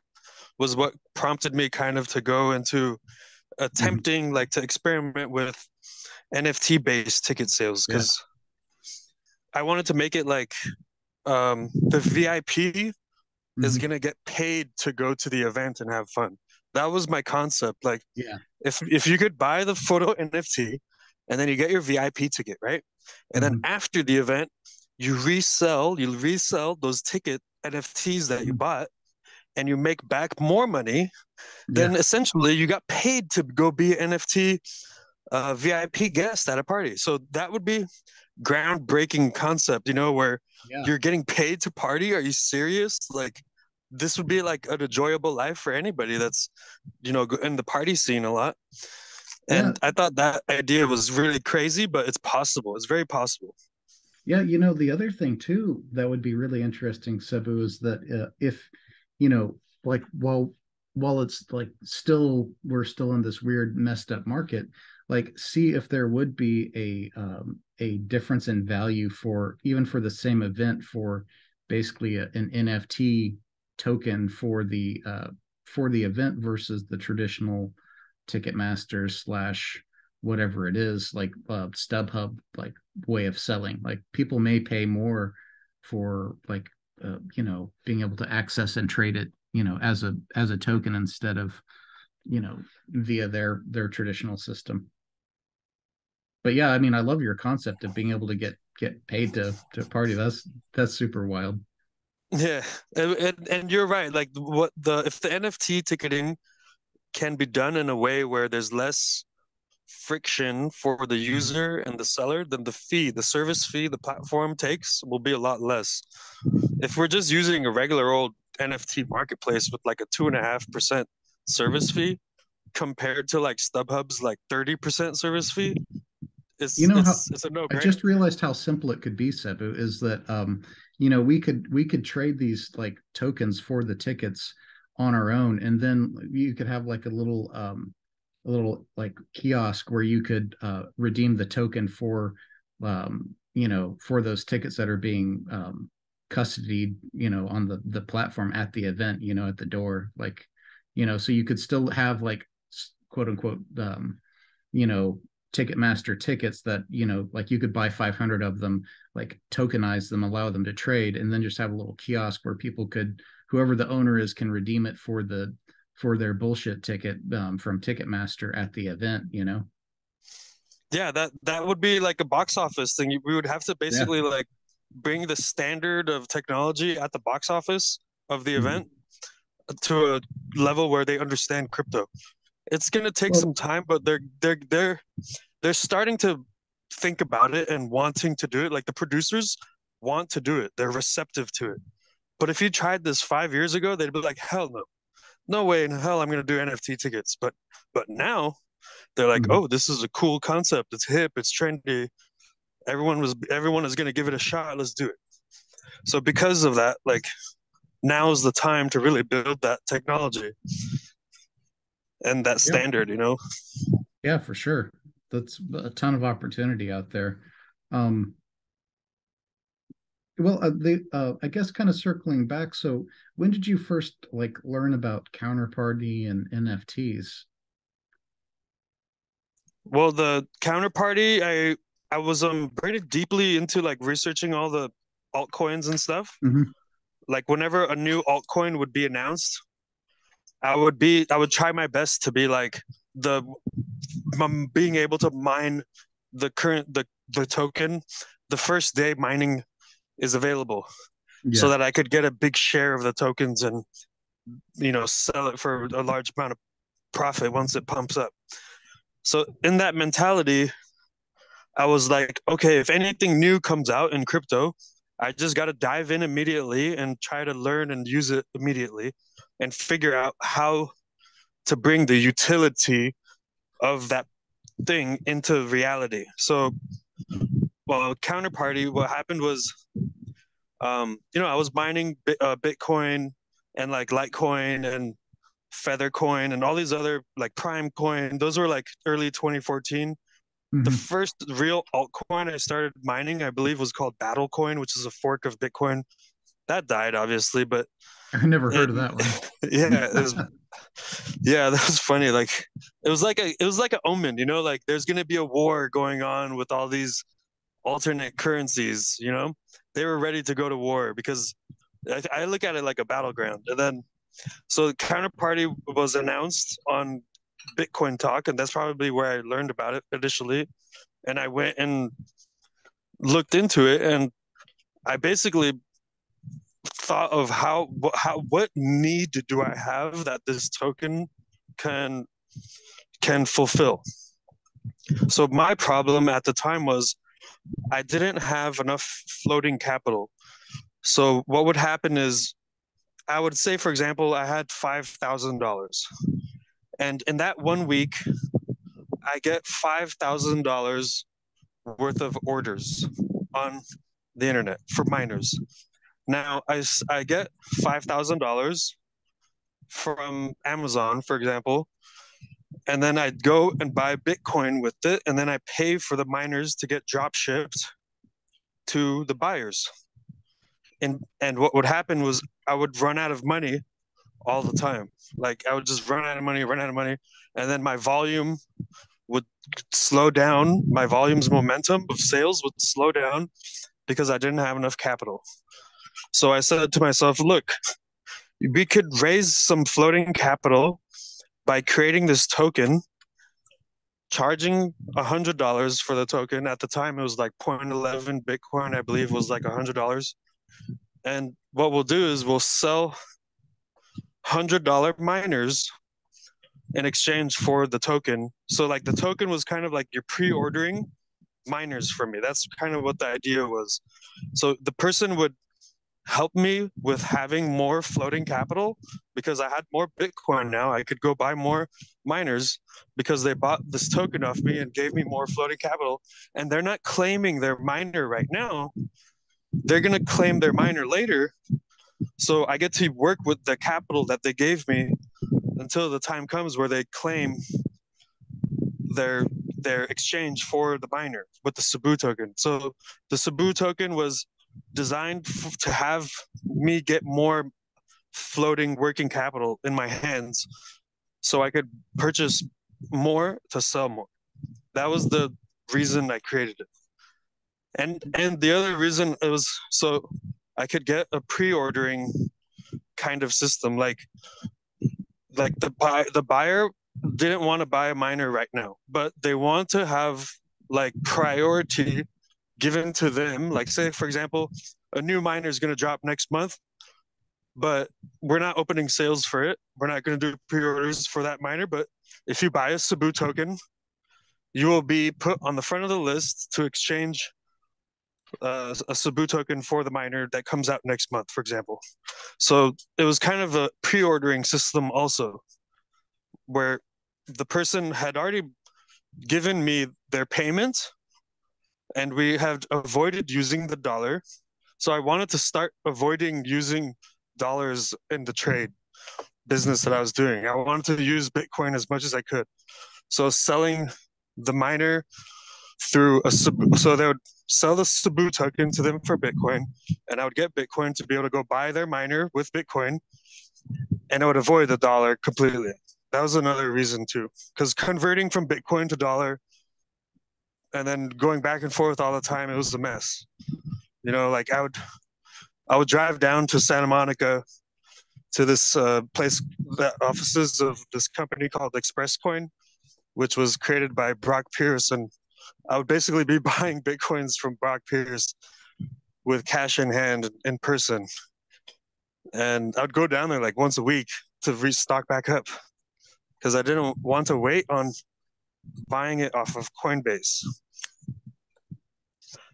was what prompted me kind of to go into attempting mm-hmm. like to experiment with NFT based ticket sales because yeah. I wanted to make it like um, the VIP mm-hmm. is gonna get paid to go to the event and have fun. That was my concept. Like, yeah, if if you could buy the photo NFT and then you get your VIP ticket, right? And mm-hmm. then after the event, you resell, you resell those ticket NFTs that you mm-hmm. bought and you make back more money, then yeah. essentially you got paid to go be an NFT uh, VIP guest at a party. So that would be groundbreaking concept, you know, where yeah. you're getting paid to party. Are you serious? Like this would be like an enjoyable life for anybody that's, you know, in the party scene a lot. And yeah. I thought that idea was really crazy, but it's possible. It's very possible. Yeah, you know, the other thing too that would be really interesting, Sebuh, is that uh, if, you know, like while while it's like still we're still in this weird messed up market, like see if there would be a um, a difference in value for even for the same event for basically a, an NFT token for the uh, for the event versus the traditional Ticketmaster slash whatever it is like uh, StubHub like way of selling. Like people may pay more for like uh, you know being able to access and trade it you know as a as a token instead of you know via their their traditional system. But yeah i mean i love your concept of being able to get get paid to to party. That's that's super wild. Yeah and, and you're right like what the if the nft ticketing can be done in a way where there's less friction for the mm-hmm. user and the seller, then the fee, the service fee the platform takes will be a lot less. If we're just using a regular old NFT marketplace with like a two and a half percent service fee compared to like StubHub's like 30% service fee, it's, you know it's, how, it's no I just realized how simple it could be, Sebuh, is that um, you know, we could we could trade these like tokens for the tickets on our own, and then you could have like a little um a little like kiosk where you could uh, redeem the token for um, you know for those tickets that are being um, custodied you know on the the platform at the event you know at the door like you know so you could still have like quote unquote um, you know ticketmaster tickets that you know like you could buy 500 of them like tokenize them allow them to trade and then just have a little kiosk where people could whoever the owner is can redeem it for the for their bullshit ticket um, from Ticketmaster at the event, you know? Yeah, that that would be like a box office thing. We would have to basically yeah. like bring the standard of technology at the box office of the mm-hmm. event to a level where they understand crypto. It's gonna take well, some time, but they're they're they're they're starting to think about it and wanting to do it. Like the producers want to do it. They're receptive to it. But if you tried this five years ago, they'd be like, hell no no way in hell I'm going to do NFT tickets. But but now they're like, mm-hmm. oh, this is a cool concept. It's hip. It's trendy. Everyone was everyone is going to give it a shot. Let's do it. So because of that, like now is the time to really build that technology and that standard. Yeah. You know. Yeah, for sure. That's a ton of opportunity out there. Um, well, uh, they, uh, I guess, kind of circling back. So, when did you first like learn about counterparty and NFTs? Well, the counterparty, I I was um pretty deeply into like researching all the altcoins and stuff. Mm-hmm. Like whenever a new altcoin would be announced, I would be I would try my best to be like the being able to mine the current the the token the first day mining is available yeah. so that I could get a big share of the tokens and you know sell it for a large amount of profit once it pumps up. So in that mentality, I was like, okay, if anything new comes out in crypto, I just got to dive in immediately and try to learn and use it immediately and figure out how to bring the utility of that thing into reality. So well, counterparty, what happened was, um, you know, I was mining uh, Bitcoin and like Litecoin and Feathercoin and all these other like Prime Coin. Those were like early 2014. Mm-hmm. The first real altcoin I started mining, I believe, was called Battlecoin, which is a fork of Bitcoin. That died, obviously, but I never heard it, of that one. yeah, was, yeah, that was funny. Like it was like a it was like an omen, you know, like there's gonna be a war going on with all these alternate currencies, you know, they were ready to go to war because I, I look at it like a battleground. And then, so the counterparty was announced on Bitcoin Talk, and that's probably where I learned about it initially. And I went and looked into it, and I basically thought of how how what need do I have that this token can can fulfill. So my problem at the time was I didn't have enough floating capital. So what would happen is I would say, for example, I had $5,000. And in that one week, I get $5,000 worth of orders on the internet for miners. Now, I, I get $5,000 from Amazon, for example, and then I'd go and buy Bitcoin with it, and then I pay for the miners to get drop shipped to the buyers. and and what would happen was I would run out of money all the time. Like I would just run out of money, run out of money, and then my volume would slow down. My volume's momentum of sales would slow down because I didn't have enough capital. So I said to myself, look, we could raise some floating capital by creating this token, charging a hundred dollars for the token. At the time, it was like 0.11 Bitcoin, I believe, was like a hundred dollars. And what we'll do is we'll sell hundred dollar miners in exchange for the token. So like the token was kind of like you're pre-ordering miners for me. That's kind of what the idea was. So the person would help me with having more floating capital because I had more Bitcoin now. I could go buy more miners because they bought this token off me and gave me more floating capital. And they're not claiming their miner right now. They're going to claim their miner later. So I get to work with the capital that they gave me until the time comes where they claim their their exchange for the miner with the Sebuh token. So the Sebuh token was designed f- to have me get more floating working capital in my hands so I could purchase more to sell more. That was the reason I created it. And and the other reason it was so I could get a pre-ordering kind of system like like the buy the buyer didn't want to buy a miner right now, but they want to have like priority given to them. Like, say, for example, a new miner is going to drop next month, but we're not opening sales for it. We're not going to do pre orders for that miner. But if you buy a Sebuh token, you will be put on the front of the list to exchange uh, a Sebuh token for the miner that comes out next month, for example. So it was kind of a pre ordering system, also, where the person had already given me their payment and we have avoided using the dollar. So I wanted to start avoiding using dollars in the trade business that I was doing. I wanted to use Bitcoin as much as I could. So selling the miner through a so they would sell the Sebuh token to them for Bitcoin, and I would get Bitcoin to be able to go buy their miner with Bitcoin, and I would avoid the dollar completely. That was another reason too, because converting from Bitcoin to dollar and then going back and forth all the time, it was a mess. You know, like I would, I would drive down to Santa Monica to this uh, place, the offices of this company called ExpressCoin, which was created by Brock Pierce, and I would basically be buying bitcoins from Brock Pierce with cash in hand in person, and I'd go down there like once a week to restock back up because I didn't want to wait on buying it off of Coinbase.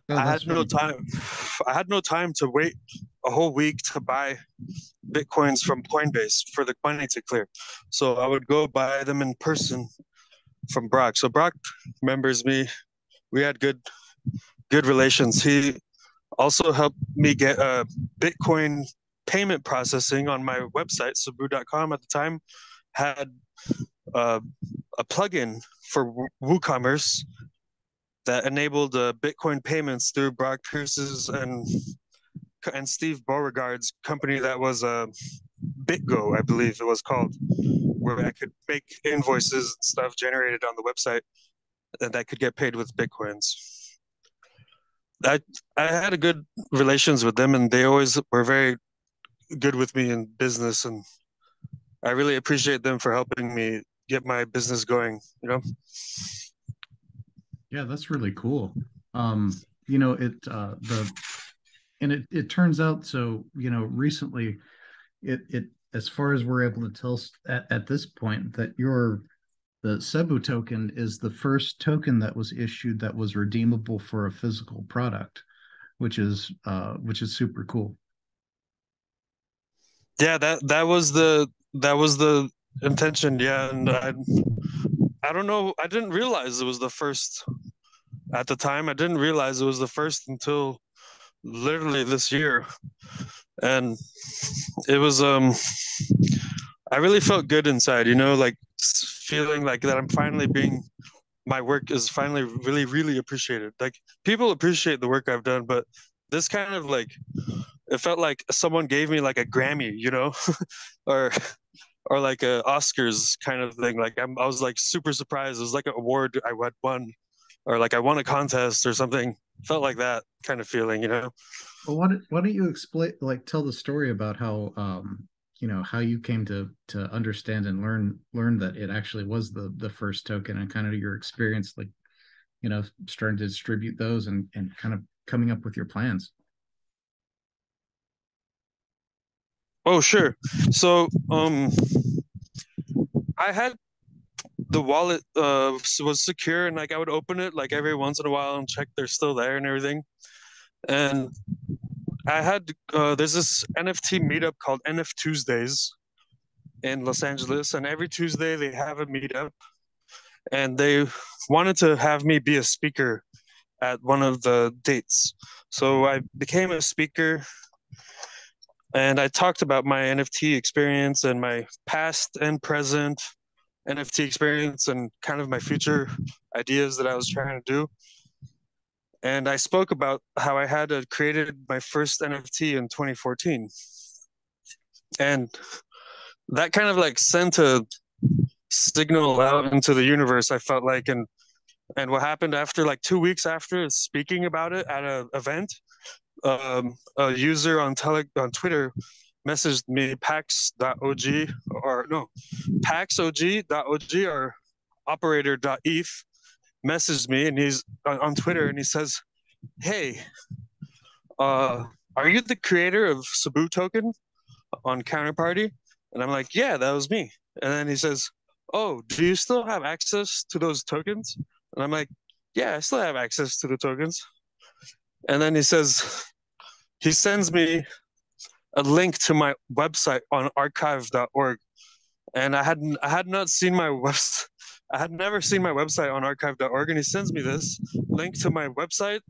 Oh, I had no time. I had no time to wait a whole week to buy bitcoins from Coinbase for the money to clear. So I would go buy them in person from Brock. So Brock remembers me. We had good good relations. He also helped me get a Bitcoin payment processing on my website, sebuh.com at the time had uh, a plugin for WooCommerce that enabled uh, Bitcoin payments through Brock Pierce's and and Steve Beauregard's company that was uh, BitGo, I believe it was called, where I could make invoices and stuff generated on the website and that could get paid with Bitcoins. I I had a good relations with them and they always were very good with me in business and I really appreciate them for helping me get my business going, you know. Yeah, that's really cool. Um, you know, it uh the and it it turns out so, you know, recently it it as far as we're able to tell at, at this point that your the Sebuh token is the first token that was issued that was redeemable for a physical product, which is uh which is super cool. Yeah, that that was the that was the intention yeah and i i don't know i didn't realize it was the first at the time i didn't realize it was the first until literally this year and it was um i really felt good inside you know like feeling like that i'm finally being my work is finally really really appreciated. Like people appreciate the work i've done but this kind of like it felt like someone gave me like a Grammy, you know, or or like a Oscars kind of thing. Like I'm, I was like super surprised. It was like an award I won, or like I won a contest or something. Felt like that kind of feeling, you know. Well, why don't, why don't you explain, like, tell the story about how, um, you know, how you came to to understand and learn learn that it actually was the the first token, and kind of your experience, like, you know, starting to distribute those and and kind of coming up with your plans. Oh, sure. So, um, I had the wallet uh was secure, and like I would open it like every once in a while and check they're still there and everything. And I had uh, there's this NFT meetup called NF Tuesdays in Los Angeles, and every Tuesday they have a meetup, and they wanted to have me be a speaker at one of the dates. So I became a speaker and I talked about my NFT experience and my past and present NFT experience and kind of my future ideas that I was trying to do. And I spoke about how I had created my first NFT in 2014. And that kind of like sent a signal out into the universe, I felt like. And and what happened after like two weeks after speaking about it at an event, um, a user on tele on Twitter messaged me pax.og or no paxog.og or operator.eth messaged me and he's on, Twitter and he says, "Hey, uh, are you the creator of Sebuh token on Counterparty?" And I'm like, "Yeah, that was me." And then he says, "Oh, do you still have access to those tokens?" And I'm like, "Yeah, I still have access to the tokens." And then he says, he sends me a link to my website on archive.org. And I hadn't I had not seen my website. I had never seen my website on archive.org. And he sends me this link to my website,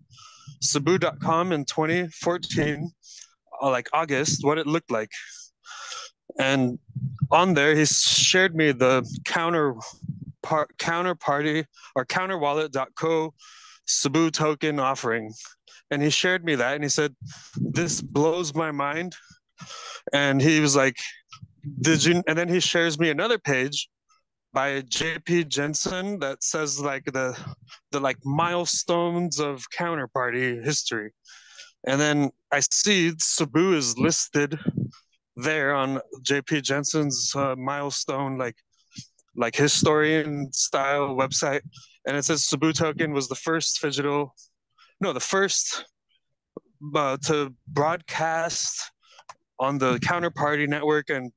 sebuh.com in 2014, uh, like August, what it looked like. And on there, he shared me the counter par, counterparty or counterwallet.co Sebuh token offering and he shared me that and he said this blows my mind. And he was like did you and then he shares me another page by JP Janssen that says like the the like milestones of counterparty history. And then i see Sebuh is listed there on JP Janssen's uh, milestone like like historian style website. And it says Sebuh token was the first digital no, the first uh, to broadcast on the counterparty network and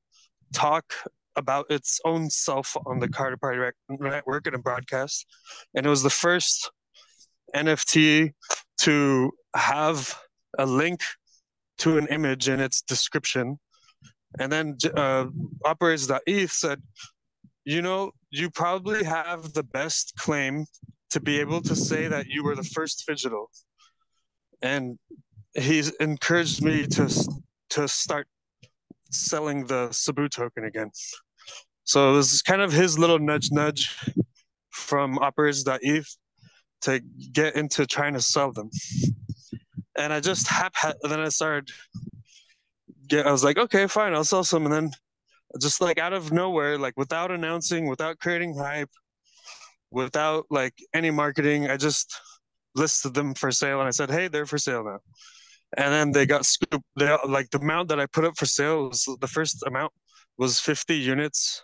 talk about its own self on the counterparty network and a broadcast. And it was the first NFT to have a link to an image in its description. And then uh, operators.eth said, you know, you probably have the best claim to be able to say that you were the first digital. And he's encouraged me to to start selling the Sebuh token again. So this is kind of his little nudge nudge from operators.eth to get into trying to sell them. And I just hap then I started get I was like, okay, fine, I'll sell some. And then just like out of nowhere, like without announcing, without creating hype, without like any marketing. I just listed them for sale and I said, hey, they're for sale now. And then they got scooped. They, like the amount that I put up for sale was the first amount was 50 units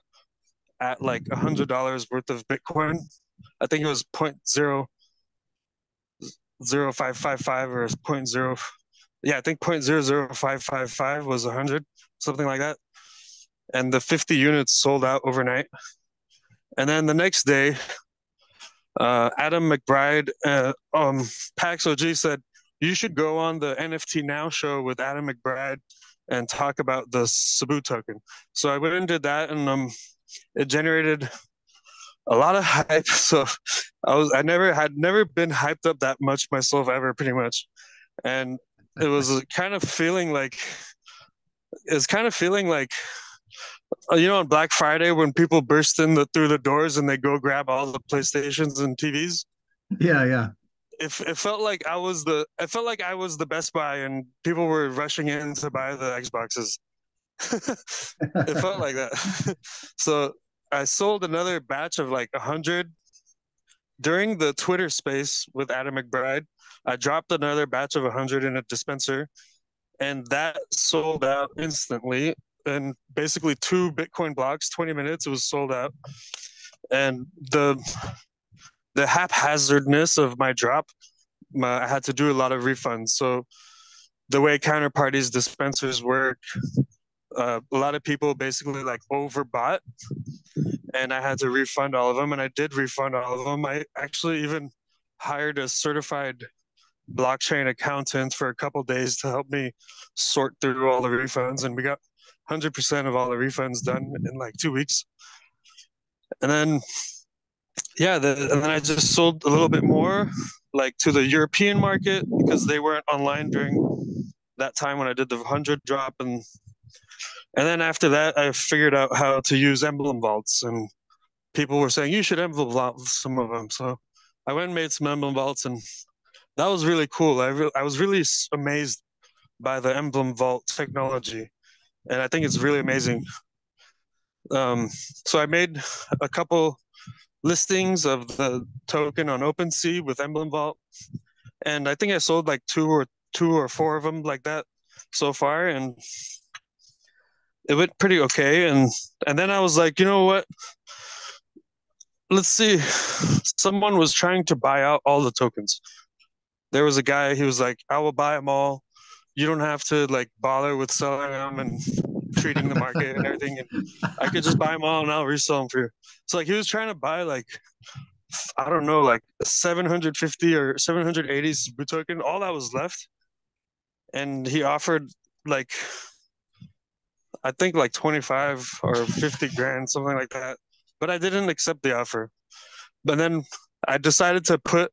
at like a hundred dollars worth of Bitcoin. I think it was point zero zero five five five or point zero yeah, I think point zero zero five five five was a hundred, something like that. And the 50 units sold out overnight. And then the next day, uh, Adam McBride, uh, um, Pax OG said, you should go on the NFT Now show with Adam McBride and talk about the Sebuh token. So I went and did that, and um, it generated a lot of hype. So I was I never had never been hyped up that much myself ever, pretty much, and it was kind of feeling like it's kind of feeling like Uh, you know on Black Friday when people burst in the through the doors and they go grab all the PlayStations and TVs. Yeah, yeah. it, it felt like I was the it felt like I was the Best Buy and people were rushing in to buy the Xboxes. it felt like that. so I sold another batch of like a hundred during the Twitter space with Adam McBride. I dropped another batch of a hundred in a dispenser, and that sold out instantly. And basically, two Bitcoin blocks, twenty minutes, it was sold out. And the the haphazardness of my drop, my, I had to do a lot of refunds. So the way counterparties dispensers work, uh, a lot of people basically like overbought, and I had to refund all of them, and I did refund all of them. I actually even hired a certified blockchain accountant for a couple days to help me sort through all the refunds, and we got 100% of all the refunds done in like two weeks. And then yeah, the, and then I just sold a little bit more, like to the European market because they weren't online during that time when I did the hundred drop, and and then after that, I figured out how to use emblem vaults, and people were saying you should emblem vault some of them, so I went and made some emblem vaults, and that was really cool. I re- I was really amazed by the emblem vault technology, and I think it's really amazing. Um, so I made a couple listings of the token on OpenSea with Emblem Vault, and I think I sold like two or two or four of them like that so far, and it went pretty okay. And and then I was like, you know what? Let's see. Someone was trying to buy out all the tokens. There was a guy. He was like, "I will buy them all. You don't have to like bother with selling them and treating the market and everything. And I could just buy them all and I'll resell them for you. So like he was trying to buy like I don't know, like 750 or 780 Sebuh token, all that was left. And he offered like I think like 25 or 50 grand, something like that. But I didn't accept the offer. But then I decided to put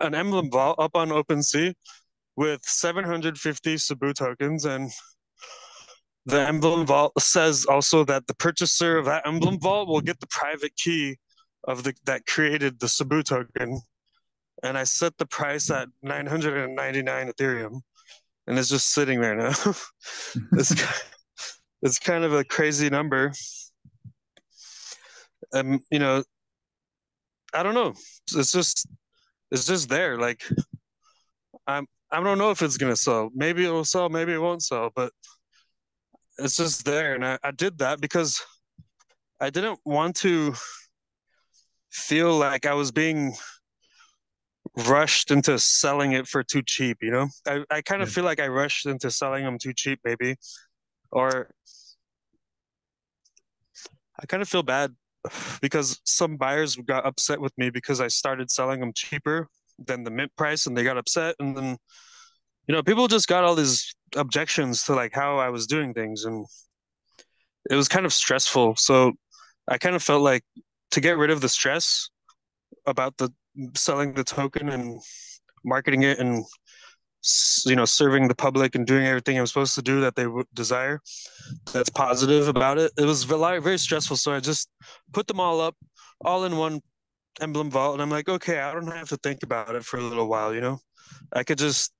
an emblem vault up on OpenSea with 750 Sebuh tokens and the emblem vault says also that the purchaser of that emblem vault will get the private key of the that created the Sebuh token. And I set the price at 999 Ethereum. And it's just sitting there now. it's it's kind of a crazy number. Um, you know, I don't know. It's just it's just there. Like I'm I don't know if it's gonna sell. Maybe it'll sell, maybe it won't sell, but it's just there and I, I did that because i didn't want to feel like i was being rushed into selling it for too cheap you know i, I kind of yeah. feel like i rushed into selling them too cheap maybe or i kind of feel bad because some buyers got upset with me because i started selling them cheaper than the mint price and they got upset. And then you know people just got all these objections to like how I was doing things and it was kind of stressful. So I kind of felt like to get rid of the stress about the selling the token and marketing it and you know serving the public and doing everything I'm supposed to do that they would desire that's positive about it. It was very, very stressful. So I just put them all up all in one emblem vault and I'm like okay I don't have to think about it for a little while you know I could just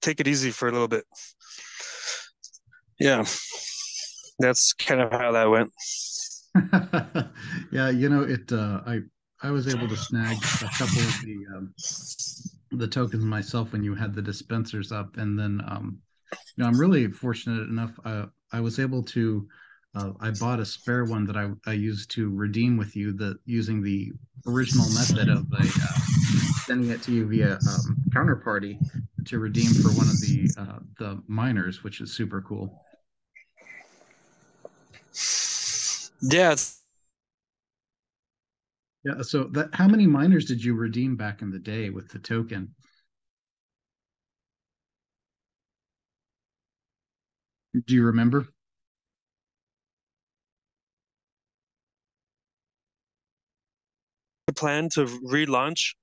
take it easy for a little bit. Yeah, that's kind of how that went. yeah, you know, it. Uh, I I was able to snag a couple of the um, the tokens myself when you had the dispensers up, and then um, you know, I'm really fortunate enough. Uh, I was able to. Uh, I bought a spare one that I, I used to redeem with you, the using the original method of a, uh, sending it to you via um, counterparty to redeem for one of the uh, the miners, which is super cool. Yeah. Yeah. So that how many miners did you redeem back in the day with the token? Do you remember? Plan to relaunch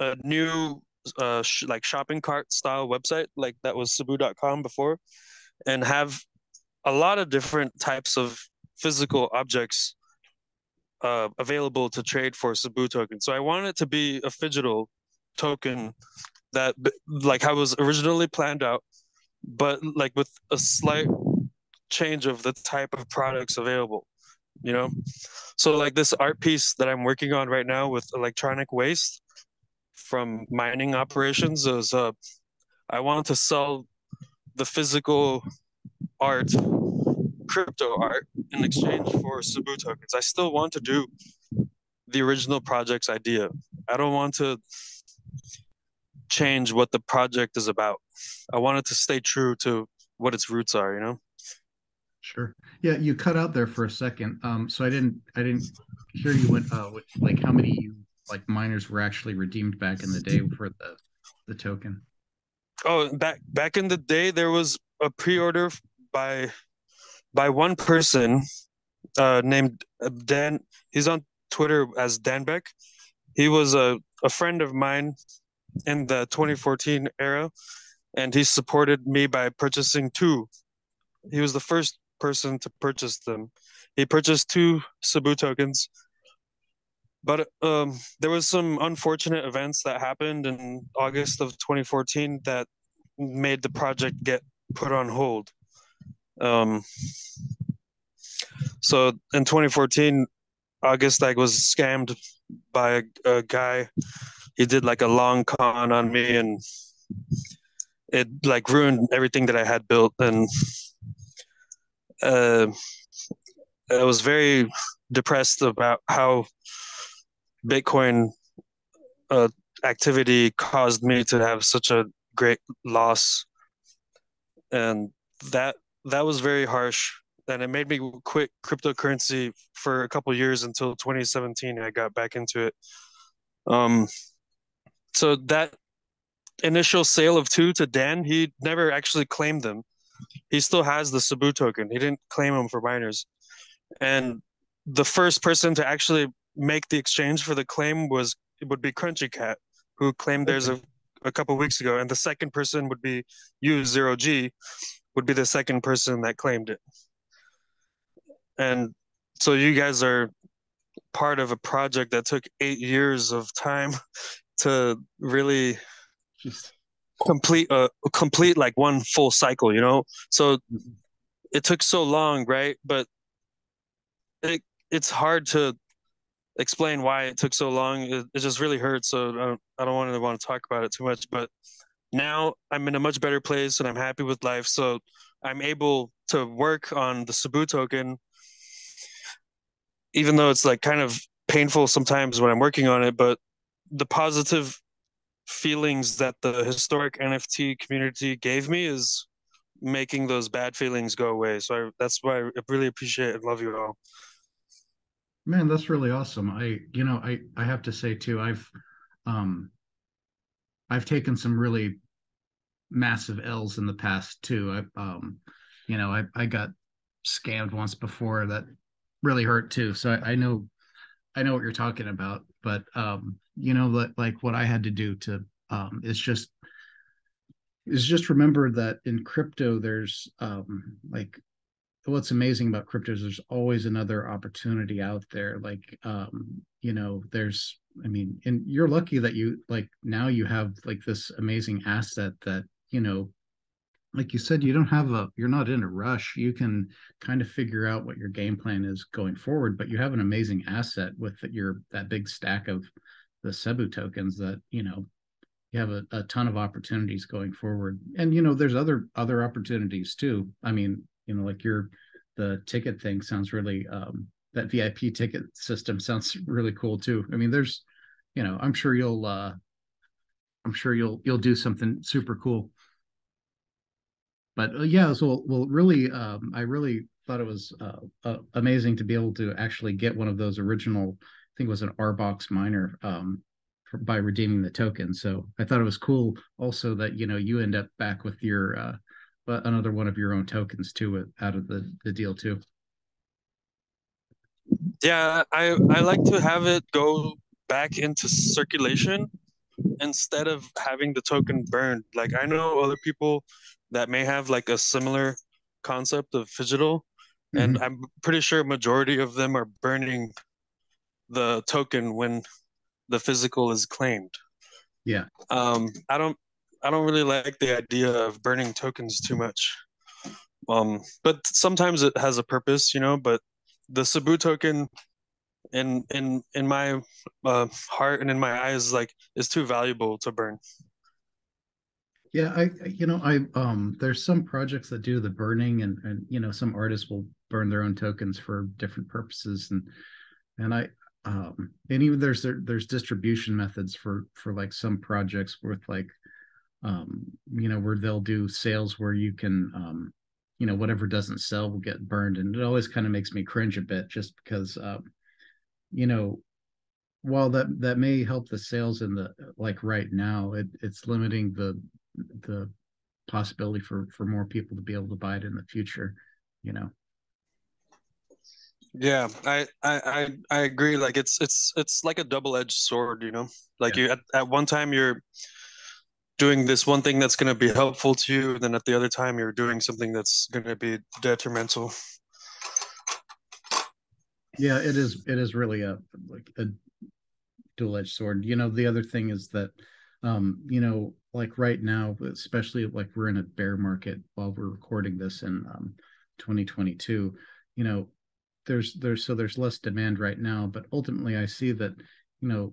a new uh, sh- like shopping cart style website like that was sebuh.com before and have a lot of different types of physical objects uh, available to trade for Sebuh token. So I want it to be a phygital token that like how it was originally planned out, but like with a slight change of the type of products available. You know, so like this art piece that I'm working on right now with electronic waste from mining operations is uh, I wanted to sell the physical art, crypto art, in exchange for Sebuh tokens. I still want to do the original project's idea. I don't want to change what the project is about. I want it to stay true to what its roots are, you know? Sure. Yeah, you cut out there for a second. Um, so I didn't I didn't hear you went uh like how many like miners were actually redeemed back in the day for the the token. Oh, back back in the day there was a pre-order by by one person uh named Dan he's on Twitter as Dan Beck. He was a, a friend of mine in the 2014 era, and he supported me by purchasing two. He was the first person to purchase them. He purchased two Sebuh tokens, but um, there was some unfortunate events that happened in August of 2014 that made the project get put on hold. Um, so in 2014, August I was scammed by a, a guy. He did like a long con on me and it like ruined everything that I had built and uh, I was very depressed about how Bitcoin uh, activity caused me to have such a great loss, and that that was very harsh. And it made me quit cryptocurrency for a couple years until 2017 i got back into it. Um so that initial sale of two to dan he never actually claimed them he still has the Sebuh token. He didn't claim them for miners and the first person to actually make the exchange for the claim was it would be crunchy cat who claimed theirs a, a couple weeks ago. And the second person would be you ZeroG would be the second person that claimed it. And so you guys are part of a project that took eight years of time to really Just... complete a complete like one full cycle you know? So it took so long right? But it it's hard to explain why it took so long. It, it just really hurts so i don't i don't want to want to talk about it too much but now i'm in a much better place and i'm happy with life so i'm able to work on the Sebuh token. Even though it's like kind of painful sometimes when I'm working on it, but the positive feelings that the historic NFT community gave me is making those bad feelings go away. So I, that's why I really appreciate and love you all. Man, that's really awesome. I, you know, I, I have to say too, I've, um, I've taken some really massive L's in the past too. I, um, you know, I, I got scammed once before that really hurt too. So I, I know I know what you're talking about, but um, you know, like, like what I had to do to um is just is just remember that in crypto there's um like what's amazing about crypto is there's always another opportunity out there like um you know there's i mean and you're lucky that you like now you have like this amazing asset that you know like you said, you don't have a, you're not in a rush. You can kind of figure out what your game plan is going forward, but you have an amazing asset with your, that big stack of the Sebuh tokens that, you know, you have a, a ton of opportunities going forward. And, you know, there's other, other opportunities too. I mean, you know, like your, the ticket thing sounds really, um, that VIP ticket system sounds really cool too. I mean, there's, you know, I'm sure you'll, uh, I'm sure you'll, you'll do something super cool but uh, yeah, so well, really, um, I really thought it was uh, uh, amazing to be able to actually get one of those original. Think it was an R box miner um, for, by redeeming the token. So I thought it was cool also that you know you end up back with your uh, another one of your own tokens too out of the the deal too. Yeah, I I like to have it go back into circulation instead of having the token burned. Like I know other people that may have like a similar concept of phygital, mm-hmm. and I'm pretty sure majority of them are burning the token when the physical is claimed. Yeah. Um, I don't I don't really like the idea of burning tokens too much. Um, but sometimes it has a purpose, you know. But the Sebuh token, in in in my uh, heart and in my eyes, like is too valuable to burn. Yeah, I you know I um there's some projects that do the burning and and you know some artists will burn their own tokens for different purposes and and I um and even there's there's distribution methods for for like some projects with like um you know where they'll do sales where you can um you know whatever doesn't sell will get burned. And it always kind of makes me cringe a bit just because um you know while that that may help the sales in the like right now it it's limiting the the possibility for for more people to be able to buy it in the future you know yeah i i i, agree like it's it's it's like a double-edged sword you know? Like yeah. you at, at one time you're doing this one thing that's going to be helpful to you and then at the other time you're doing something that's going to be detrimental. Yeah it is it is really a like a dual-edged sword. You know the other thing is that um you know like right now especially like we're in a bear market while we're recording this in um 2022 you know there's there's so there's less demand right now but ultimately i see that you know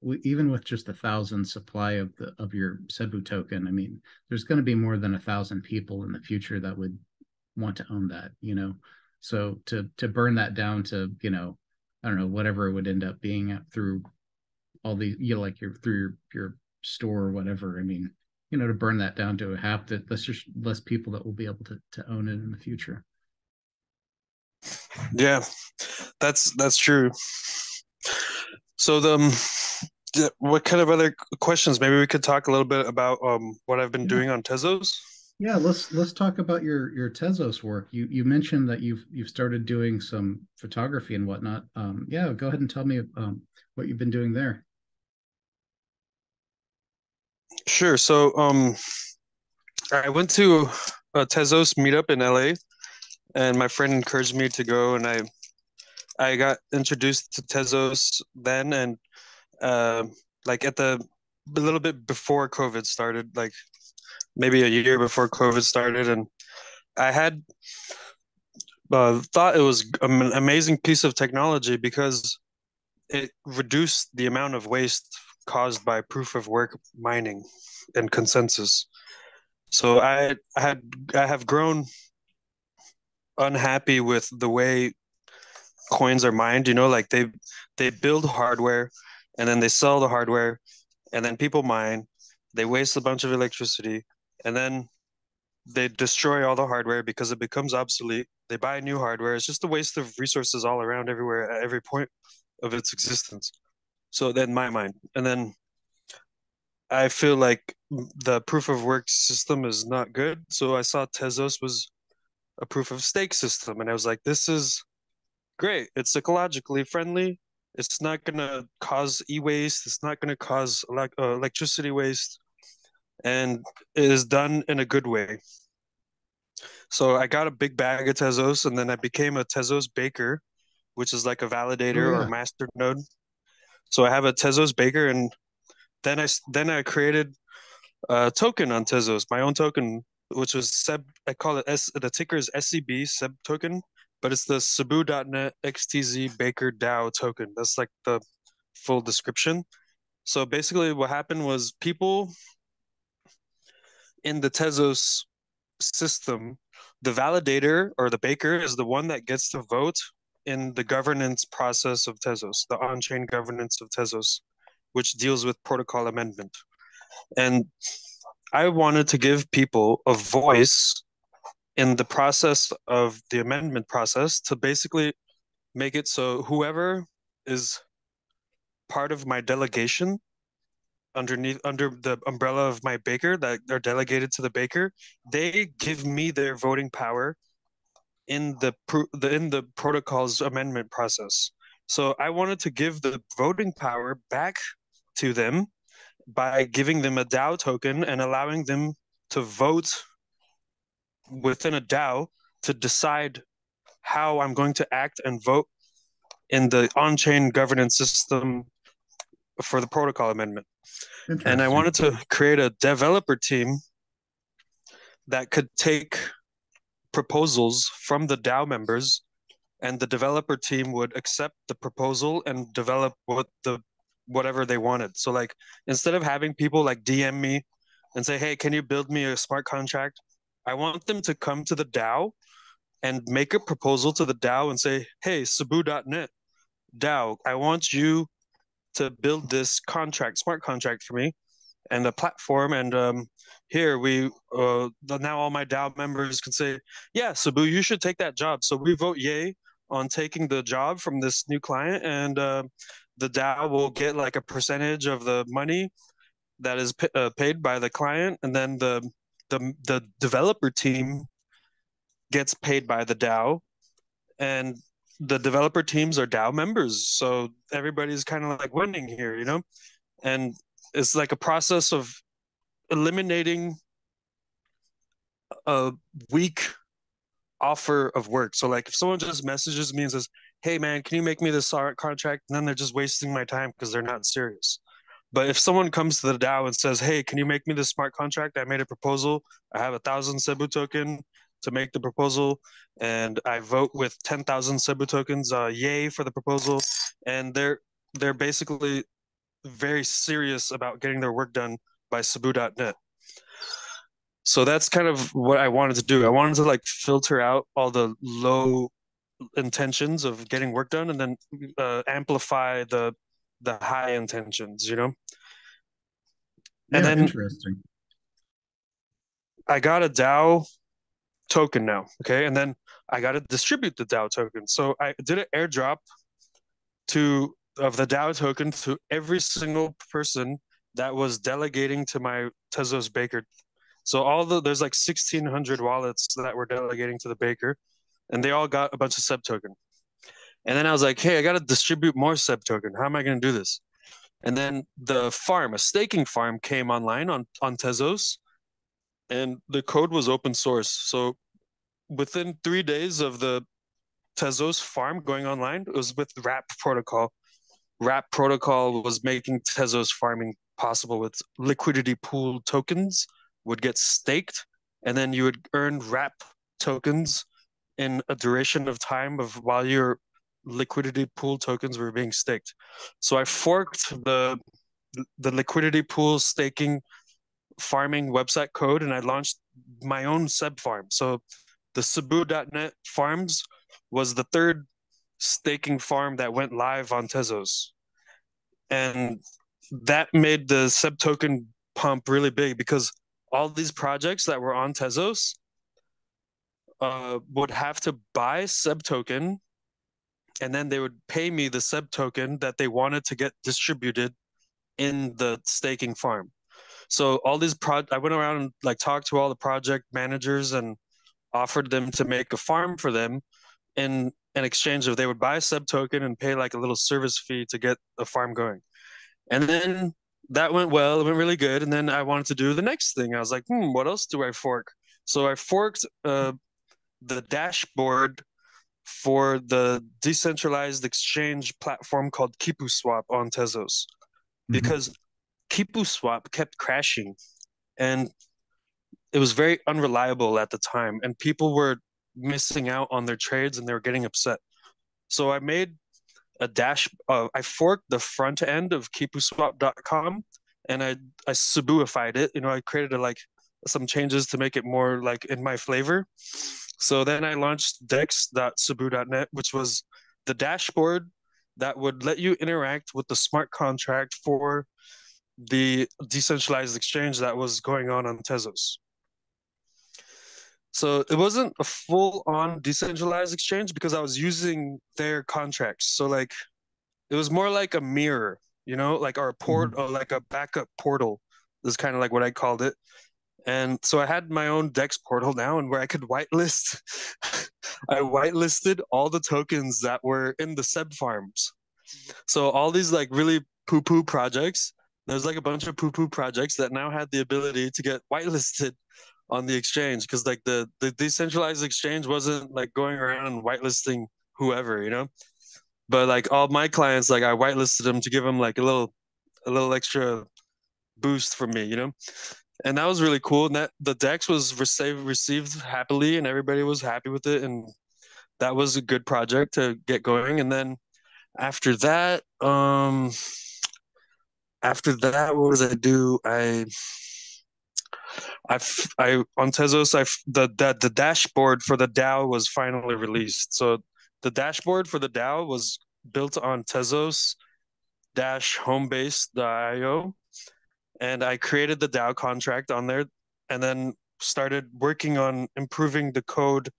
we, even with just a thousand supply of the of your Sebuh token i mean there's going to be more than a thousand people in the future that would want to own that you know so to to burn that down to you know i don't know whatever it would end up being through all the you know like your through your your store or whatever. I mean, you know, to burn that down to a half that that's just less people that will be able to to own it in the future. Yeah, that's that's true. So the um, what kind of other questions? Maybe we could talk a little bit about um what I've been yeah. doing on Tezos. Yeah, let's let's talk about your your Tezos work. You you mentioned that you've you've started doing some photography and whatnot. Um, yeah, go ahead and tell me um, what you've been doing there. Sure. So, um, I went to a Tezos meetup in LA, and my friend encouraged me to go, and I, I got introduced to Tezos then, and uh, like at the a little bit before COVID started, like maybe a year before COVID started, and I had uh, thought it was an amazing piece of technology because it reduced the amount of waste caused by proof of work mining and consensus. So I, I had I have grown unhappy with the way coins are mined. You know, like they they build hardware and then they sell the hardware, and then people mine. They waste a bunch of electricity, and then they destroy all the hardware because it becomes obsolete. They buy new hardware. It's just a waste of resources all around, everywhere, at every point of its existence. So then my mind, and then I feel like the proof of work system is not good. So I saw Tezos was a proof of stake system, and I was like, this is great. It's ecologically friendly. It's not gonna cause e-waste. It's not gonna cause elect- uh, electricity waste, and it is done in a good way. So I got a big bag of Tezos, and then I became a Tezos baker, which is like a validator oh, yeah. or master node. So I have a Tezos Baker, and then I then I created a token on Tezos, my own token, which was Seb. I call it S. The ticker is SCB Seb token, but it's the Sebuh.net XTZ Baker DAO token. That's like the full description. So basically, what happened was people in the Tezos system, the validator or the baker is the one that gets to vote in the governance process of Tezos, the on-chain governance of Tezos, which deals with protocol amendment. And I wanted to give people a voice in the process of the amendment process to basically make it so whoever is part of my delegation underneath under the umbrella of my baker that are delegated to the baker they give me their voting power in the, the in the protocols amendment process. So I wanted to give the voting power back to them by giving them a DAO token and allowing them to vote within a DAO to decide how I'm going to act and vote in the on-chain governance system for the protocol amendment. And I wanted to create a developer team that could take proposals from the DAO members and the developer team would accept the proposal and develop what the whatever they wanted. So like instead of having people like DM me and say, "Hey, can you build me a smart contract?" I want them to come to the DAO and make a proposal to the DAO and say, "Hey, Sebuh.net DAO, I want you to build this contract, smart contract for me, and a platform. And um, here we uh, now all my DAO members can say, yeah, Sebuh, you should take that job. So we vote yay on taking the job from this new client, and uh, the DAO will get like a percentage of the money that is p- uh, paid by the client, and then the the the developer team gets paid by the DAO, and the developer teams are DAO members, so everybody's kind of like winning here, you know, and it's like a process of eliminating a weak offer of work. So like if someone just messages me and says, "Hey man, can you make me this smart contract?" and then they're just wasting my time because they're not serious. But if someone comes to the DAO and says, "Hey, can you make me this smart contract? I made a proposal. I have a thousand Sebuh token to make the proposal, and I vote with ten thousand Sebuh tokens. Uh, yay for the proposal!" And they're they're basically very serious about getting their work done by Sebuh.net. So that's kind of what I wanted to do. I wanted to like filter out all the low intentions of getting work done and then uh, amplify the the high intentions, you know. And yeah, then interesting. I got a DAO token now, okay, and then I got to distribute the DAO token. So I did an airdrop to of the DAO token to every single person that was delegating to my Tezos Baker. So all the there's like 1600 wallets that were delegating to the Baker, and they all got a bunch of sub token. And then I was like, hey, I got to distribute more sub token. How am I going to do this? And then the farm, a staking farm, came online on on Tezos, and the code was open source. So within three days of the Tezos farm going online, it was with Wrap protocol. Wrap protocol was making Tezos farming possible with liquidity pool tokens would get staked, and then you would earn Wrap tokens in a duration of time of while your liquidity pool tokens were being staked. So I forked the the liquidity pool staking farming website code and I launched my own sub farm. So the Sebuh.net farms was the third staking farm that went live on Tezos. And that made the sub token pump really big because all these projects that were on Tezos uh, would have to buy sub token and then they would pay me the sub token that they wanted to get distributed in the staking farm. So all these pro I went around and like talked to all the project managers and offered them to make a farm for them in in exchange of they would buy a sub token and pay like a little service fee to get the farm going. And then that went well, it went really good. And then I wanted to do the next thing. I was like, hmm, what else do I fork? So I forked uh, the dashboard for the decentralized exchange platform called QuipuSwap on Tezos mm-hmm. because QuipuSwap kept crashing and it was very unreliable at the time and people were missing out on their trades and they were getting upset. So I made a dash. Uh, I forked the front end of QuipuSwap.com and I I Cebuified it. You know, I created a, like some changes to make it more like in my flavor. So then I launched dex.sebuh.net, which was the dashboard that would let you interact with the smart contract for the decentralized exchange that was going on on Tezos. So it wasn't a full on decentralized exchange because I was using their contracts. So like it was more like a mirror, you know, like our port mm-hmm. or like a backup portal is kind of like what I called it. And so I had my own DEX portal now and where I could whitelist I whitelisted all the tokens that were in the sub farms. So all these like really poo-poo projects, there's like a bunch of poo-poo projects that now had the ability to get whitelisted on the exchange because like the the decentralized exchange wasn't like going around and whitelisting whoever you know but like all my clients like i whitelisted them to give them like a little a little extra boost for me, you know? And that was really cool. And that the Dex was received received happily and everybody was happy with it. And that was a good project to get going. And then after that, um after that, what was I do? I I, I on Tezos, I the, the the dashboard for the DAO was finally released. So the dashboard for the DAO was built on Tezos dash homebase.io, and I created the DAO contract on there, and then started working on improving the code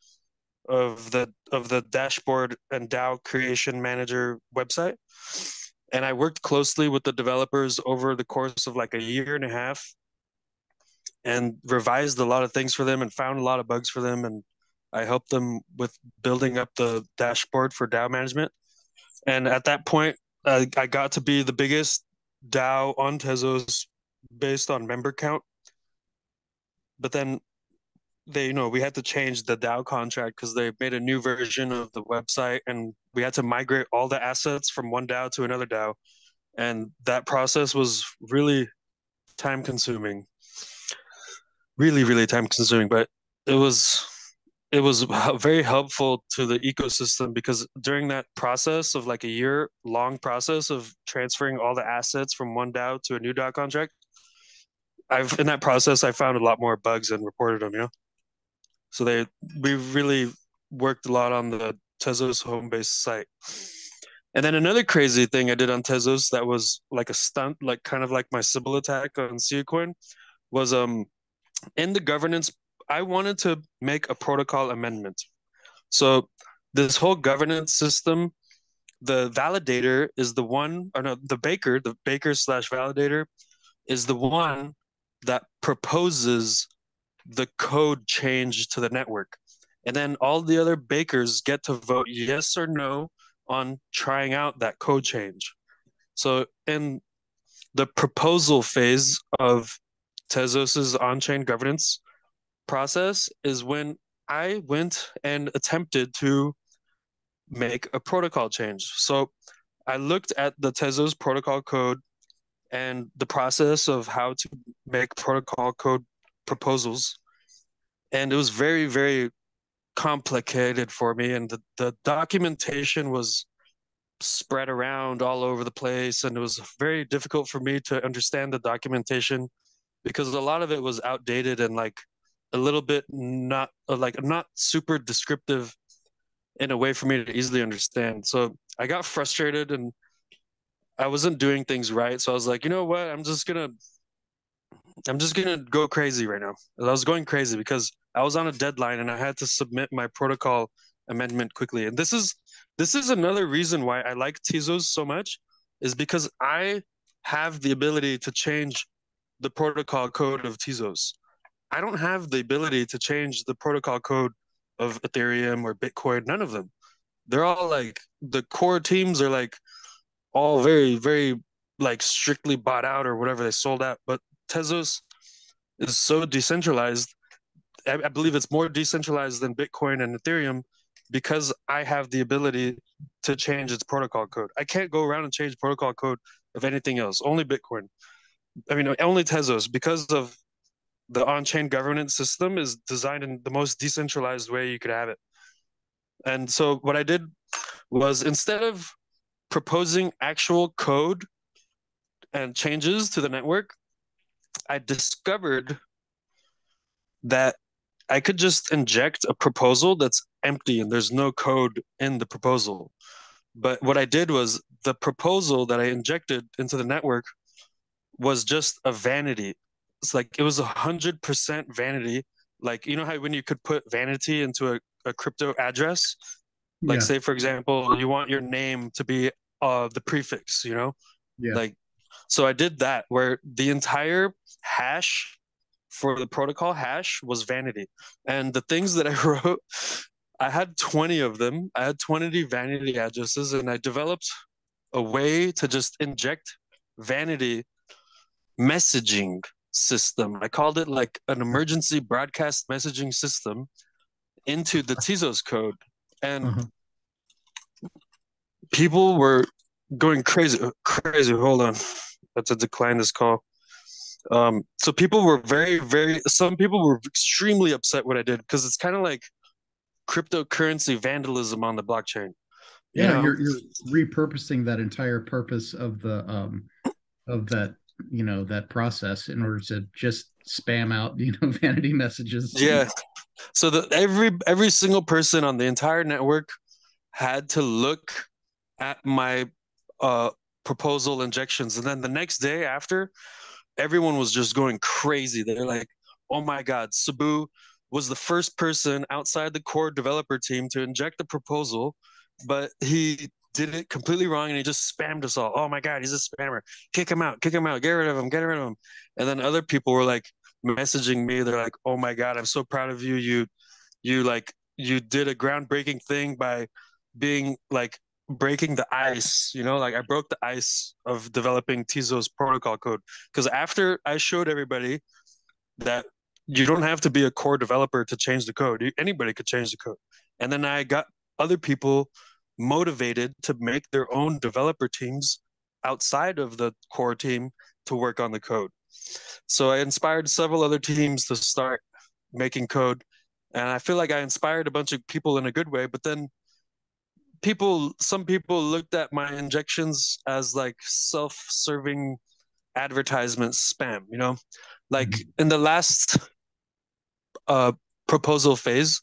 of the of the dashboard and DAO creation manager website. And I worked closely with the developers over the course of like a year and a half and revised a lot of things for them and found a lot of bugs for them and I helped them with building up the dashboard for DAO management. And at that point, I got to be the biggest DAO on Tezos based on member count. But then they, you know, we had to change the DAO contract because they made a new version of the website and we had to migrate all the assets from one DAO to another DAO. And that process was really time consuming. Really, really time consuming, but it was it was very helpful to the ecosystem because during that process of like a year long process of transferring all the assets from one DAO to a new DAO contract, I've in that process I found a lot more bugs and reported them. You know, so they we really worked a lot on the Tezos home base site. And then another crazy thing I did on Tezos that was like a stunt, like kind of like my Sybil attack on Siacoin, was um in the governance I wanted to make a protocol amendment. So this whole governance system, the validator is the one, or no, the baker, the baker slash validator is the one that proposes the code change to the network. And then all the other bakers get to vote yes or no on trying out that code change. So in the proposal phase of Tezos's on-chain governance, process is when I went and attempted to make a protocol change. So I looked at the Tezos protocol code and the process of how to make protocol code proposals. And it was very, very complicated for me. And the, the documentation was spread around all over the place. And it was very difficult for me to understand the documentation because a lot of it was outdated and like a little bit not like not super descriptive in a way for me to easily understand. So I got frustrated and I wasn't doing things right. So I was like, you know what? I'm just gonna I'm just gonna go crazy right now. I was going crazy because I was on a deadline and I had to submit my protocol amendment quickly. And this is this is another reason why I like Tezos so much, is because I have the ability to change the protocol code of Tezos. I don't have the ability to change the protocol code of Ethereum or Bitcoin. None of them. They're all like the core teams are like all very, very like strictly bought out or whatever they sold out. But Tezos is so decentralized. I, I believe it's more decentralized than Bitcoin and Ethereum because I have the ability to change its protocol code. I can't go around and change protocol code of anything else. Only Bitcoin. I mean, only Tezos because of the on-chain governance system is designed in the most decentralized way you could have it. And so what I did was instead of proposing actual code and changes to the network, I discovered that I could just inject a proposal that's empty and there's no code in the proposal. But what I did was the proposal that I injected into the network was just a vanity it's like it was a hundred percent vanity. Like you know how when you could put vanity into a, a crypto address, like yeah. say for example, you want your name to be uh the prefix, you know? Yeah. Like so I did that where the entire hash for the protocol hash was vanity. And the things that I wrote, I had 20 of them. I had 20 vanity addresses and I developed a way to just inject vanity messaging system. I called it like an emergency broadcast messaging system into the Tezos code. And uh-huh. people were going crazy, crazy. Hold on. I have to decline this call. Um, so people were very, very. Some people were extremely upset what I did because it's kind of like cryptocurrency vandalism on the blockchain. You yeah, you're you're repurposing that entire purpose of the um of that you know that process in order to just spam out you know vanity messages. Yeah. So that every every single person on the entire network had to look at my uh proposal injections and then the next day after everyone was just going crazy. They're like, "Oh my god, Sebuh was the first person outside the core developer team to inject the proposal, but he did it completely wrong and he just spammed us all. Oh my god, he's a spammer. Kick him out, kick him out, get rid of him, get rid of him. And then other people were like messaging me. They're like, "Oh my god, I'm so proud of you. You you like you did a groundbreaking thing by being like breaking the ice you know like i broke the ice of developing tezos protocol code because after i showed everybody that you don't have to be a core developer to change the code anybody could change the code and then i got other people motivated to make their own developer teams outside of the core team to work on the code so i inspired several other teams to start making code and i feel like i inspired a bunch of people in a good way but then people some people looked at my injections as like self-serving advertisement spam you know like mm-hmm. in the last uh proposal phase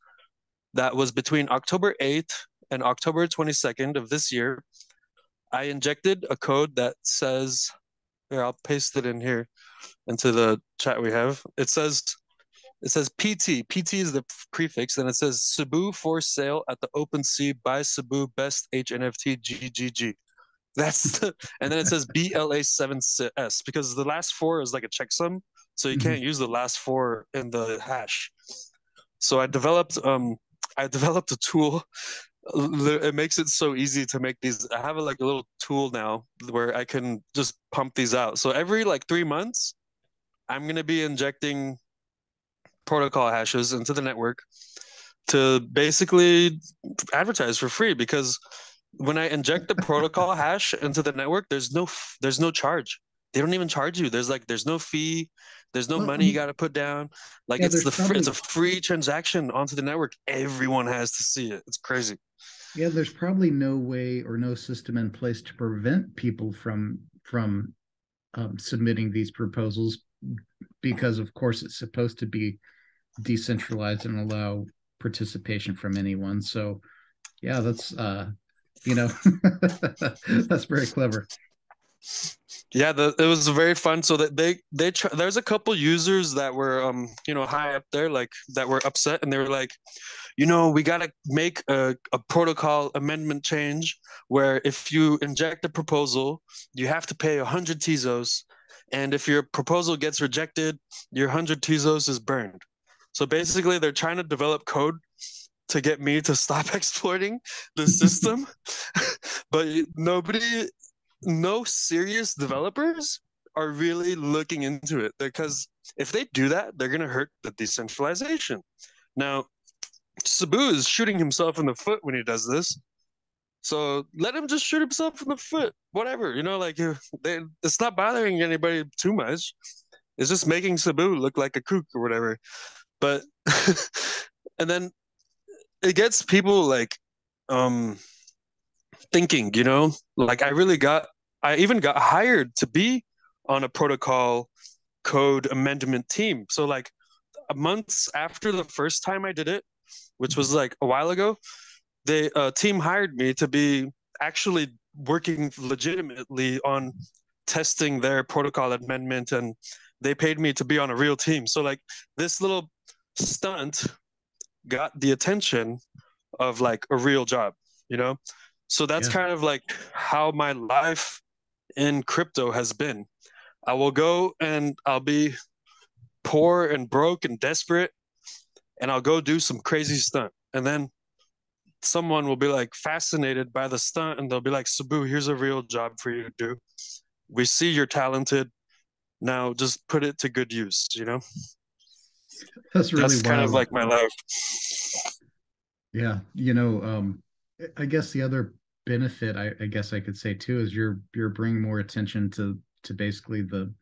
that was between october 8th and october 22nd of this year i injected a code that says here i'll paste it in here into the chat we have it says it says PT. PT is the prefix, and it says Sebuh for sale at the open sea by Sebuh Best HNFT GGG. That's the, and then it says BLA7S because the last four is like a checksum, so you mm-hmm. can't use the last four in the hash. So I developed um I developed a tool. It makes it so easy to make these. I have a, like a little tool now where I can just pump these out. So every like three months, I'm gonna be injecting protocol hashes into the network to basically advertise for free because when I inject the protocol hash into the network, there's no there's no charge. They don't even charge you. There's like there's no fee. There's no well, money you got to put down. Like yeah, it's the probably, it's a free transaction onto the network. Everyone has to see it. It's crazy. Yeah, there's probably no way or no system in place to prevent people from from um, submitting these proposals because, of course, it's supposed to be decentralized and allow participation from anyone. So yeah, that's uh you know that's very clever. Yeah, the, it was very fun. So that they they tr- there's a couple users that were um you know high up there like that were upset and they were like, you know, we got to make a, a protocol amendment change where if you inject a proposal, you have to pay 100 Tezos. And if your proposal gets rejected, your 100 Tezos is burned. So basically, they're trying to develop code to get me to stop exploiting the system, but nobody, no serious developers are really looking into it because if they do that, they're going to hurt the decentralization. Now, Sebuh is shooting himself in the foot when he does this. So let him just shoot himself in the foot, whatever. You know, like they, it's not bothering anybody too much. It's just making Sebuh look like a kook or whatever but and then it gets people like um thinking you know? Like i really got i even got hired to be on a protocol code amendment team. So like months after the first time i did it which was like a while ago the uh, team hired me to be actually working legitimately on testing their protocol amendment and they paid me to be on a real team. So like this little stunt got the attention of like a real job, you know? So that's yeah. kind of like how my life in crypto has been. I will go and I'll be poor and broke and desperate and I'll go do some crazy stunt. And then someone will be like fascinated by the stunt and they'll be like, Sebuh, here's a real job for you to do. We see you're talented. Now just put it to good use, you know? That's really That's kind of like my life. Yeah, you know, um, I guess the other benefit, I, I guess I could say too, is you're you're bringing more attention to to basically the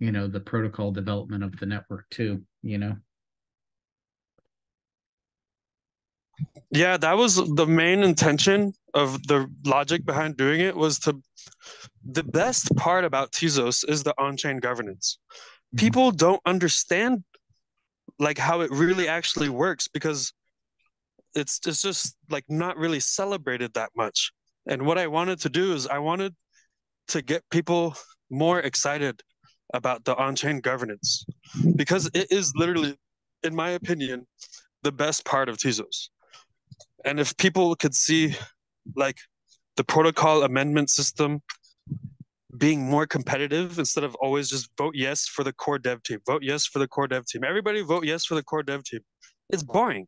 you know the protocol development of the network too you know yeah that was the main intention of the logic behind doing it was to the best part about tezos is the on-chain governance mm-hmm. people don't understand like how it really actually works because it's it's just like not really celebrated that much. And what i wanted to do is i wanted to get people more excited about the on-chain governance because it is literally in my opinion the best part of tezos and if people could see like the protocol amendment system being more competitive instead of always just vote yes for the core dev team vote yes for the core dev team everybody vote yes for the core dev team it's boring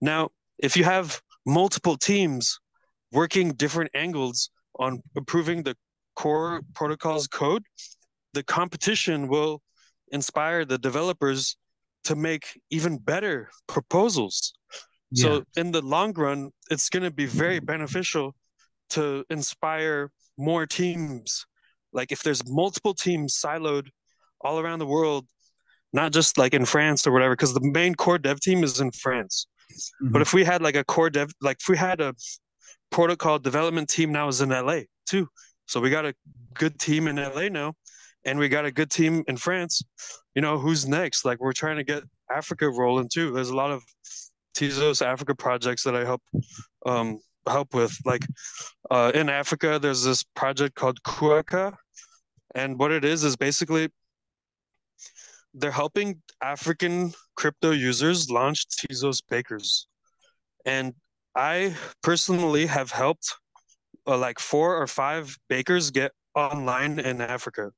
now if you have multiple teams working different angles on improving the core protocols code the competition will inspire the developers to make even better proposals. Yeah. So in the long run, it's going to be very beneficial to inspire more teams. Like if there's multiple teams siloed all around the world, not just like in France or whatever, because the main core dev team is in France. Mm-hmm. But if we had like a core dev, like if we had a protocol development team now is in LA too. So we got a good team in LA now and we got a good team in France. You know, who's next? Like we're trying to get Africa rolling too. There's a lot of Tezos Africa projects that I help um, help with. Like uh, in Africa, there's this project called Kuaka, and what it is is basically they're helping African crypto users launched Tezos bakers, and I personally have helped uh, like four or five bakers get online in Africa.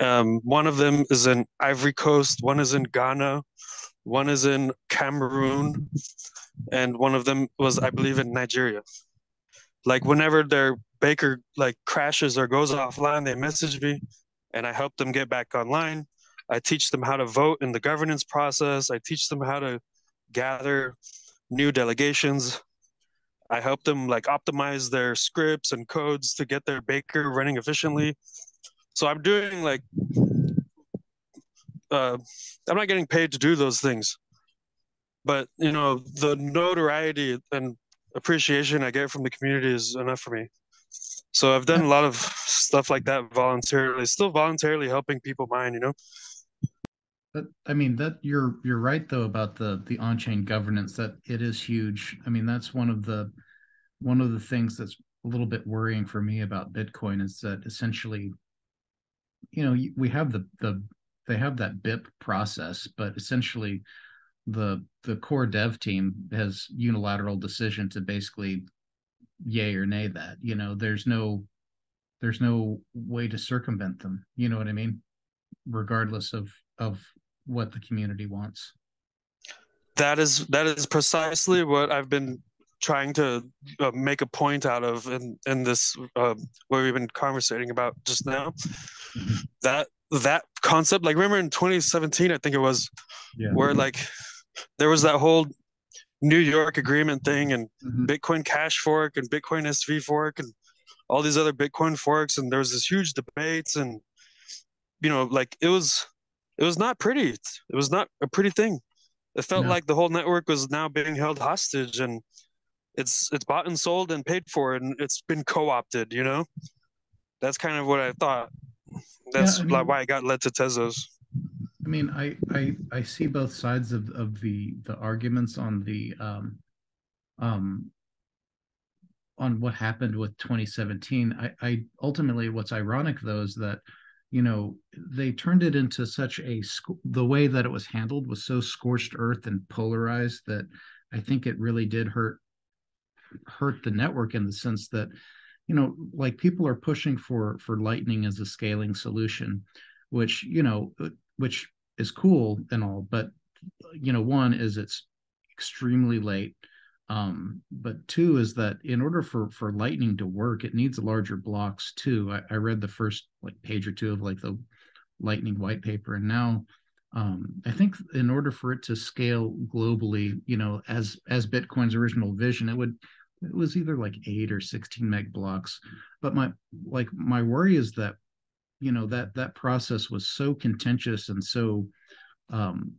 Um, one of them is in Ivory Coast, one is in Ghana, one is in Cameroon, and one of them was, I believe, in Nigeria. Like whenever their baker like crashes or goes offline, they message me, and I help them get back online. I teach them how to vote in the governance process. I teach them how to gather new delegations. I help them like optimize their scripts and codes to get their baker running efficiently. So I'm doing like uh, I'm not getting paid to do those things, but you know the notoriety and appreciation I get from the community is enough for me. So I've done a lot of stuff like that voluntarily, still voluntarily helping people mine. You know. I mean that you're you're right though about the the on-chain governance that it is huge. I mean that's one of the one of the things that's a little bit worrying for me about Bitcoin is that essentially, you know, we have the the they have that BIP process, but essentially the the core dev team has unilateral decision to basically yay or nay that. You know, there's no there's no way to circumvent them. You know what I mean? Regardless of of what the community wants. That is that is precisely what I've been trying to uh, make a point out of in in this uh, what we've been conversating about just now. Mm-hmm. That that concept, like remember in 2017, I think it was, yeah. where like there was that whole New York agreement thing and mm-hmm. Bitcoin Cash fork and Bitcoin SV fork and all these other Bitcoin forks, and there was this huge debates and you know like it was it was not pretty. It was not a pretty thing. It felt no. like the whole network was now being held hostage and it's it's bought and sold and paid for and it's been co-opted, you know? That's kind of what I thought. That's yeah, I mean, why I got led to Tezos. I mean, I, I I see both sides of, of the the arguments on the um um on what happened with 2017. I, I ultimately what's ironic though is that you know they turned it into such a the way that it was handled was so scorched earth and polarized that i think it really did hurt hurt the network in the sense that you know like people are pushing for for lightning as a scaling solution which you know uh, which is cool and all but you know one is it's extremely late um, but two is that in order for for lightning to work it needs larger blocks too. I, I read the first like page or two of like the lightning white paper and now um, i think in order for it to scale globally you know as as bitcoin's original vision it would it was either like eight or 16 meg blocks. But my like my worry is that you know that that process was so contentious and so um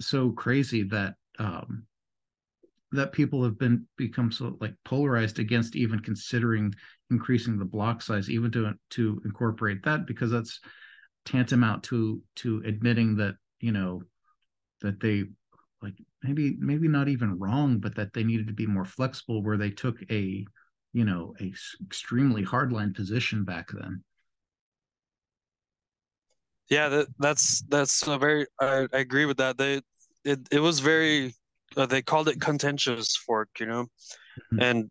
so crazy that um that people have been become so like polarized against even considering increasing the block size even to to incorporate that because that's tantamount to to admitting that you know that they like maybe maybe not even wrong but that they needed to be more flexible where they took a you know a extremely hardline position back then. Yeah that, that's that's a very I, I agree with that. They it, it was very uh, they called it contentious fork you know? Mm-hmm. and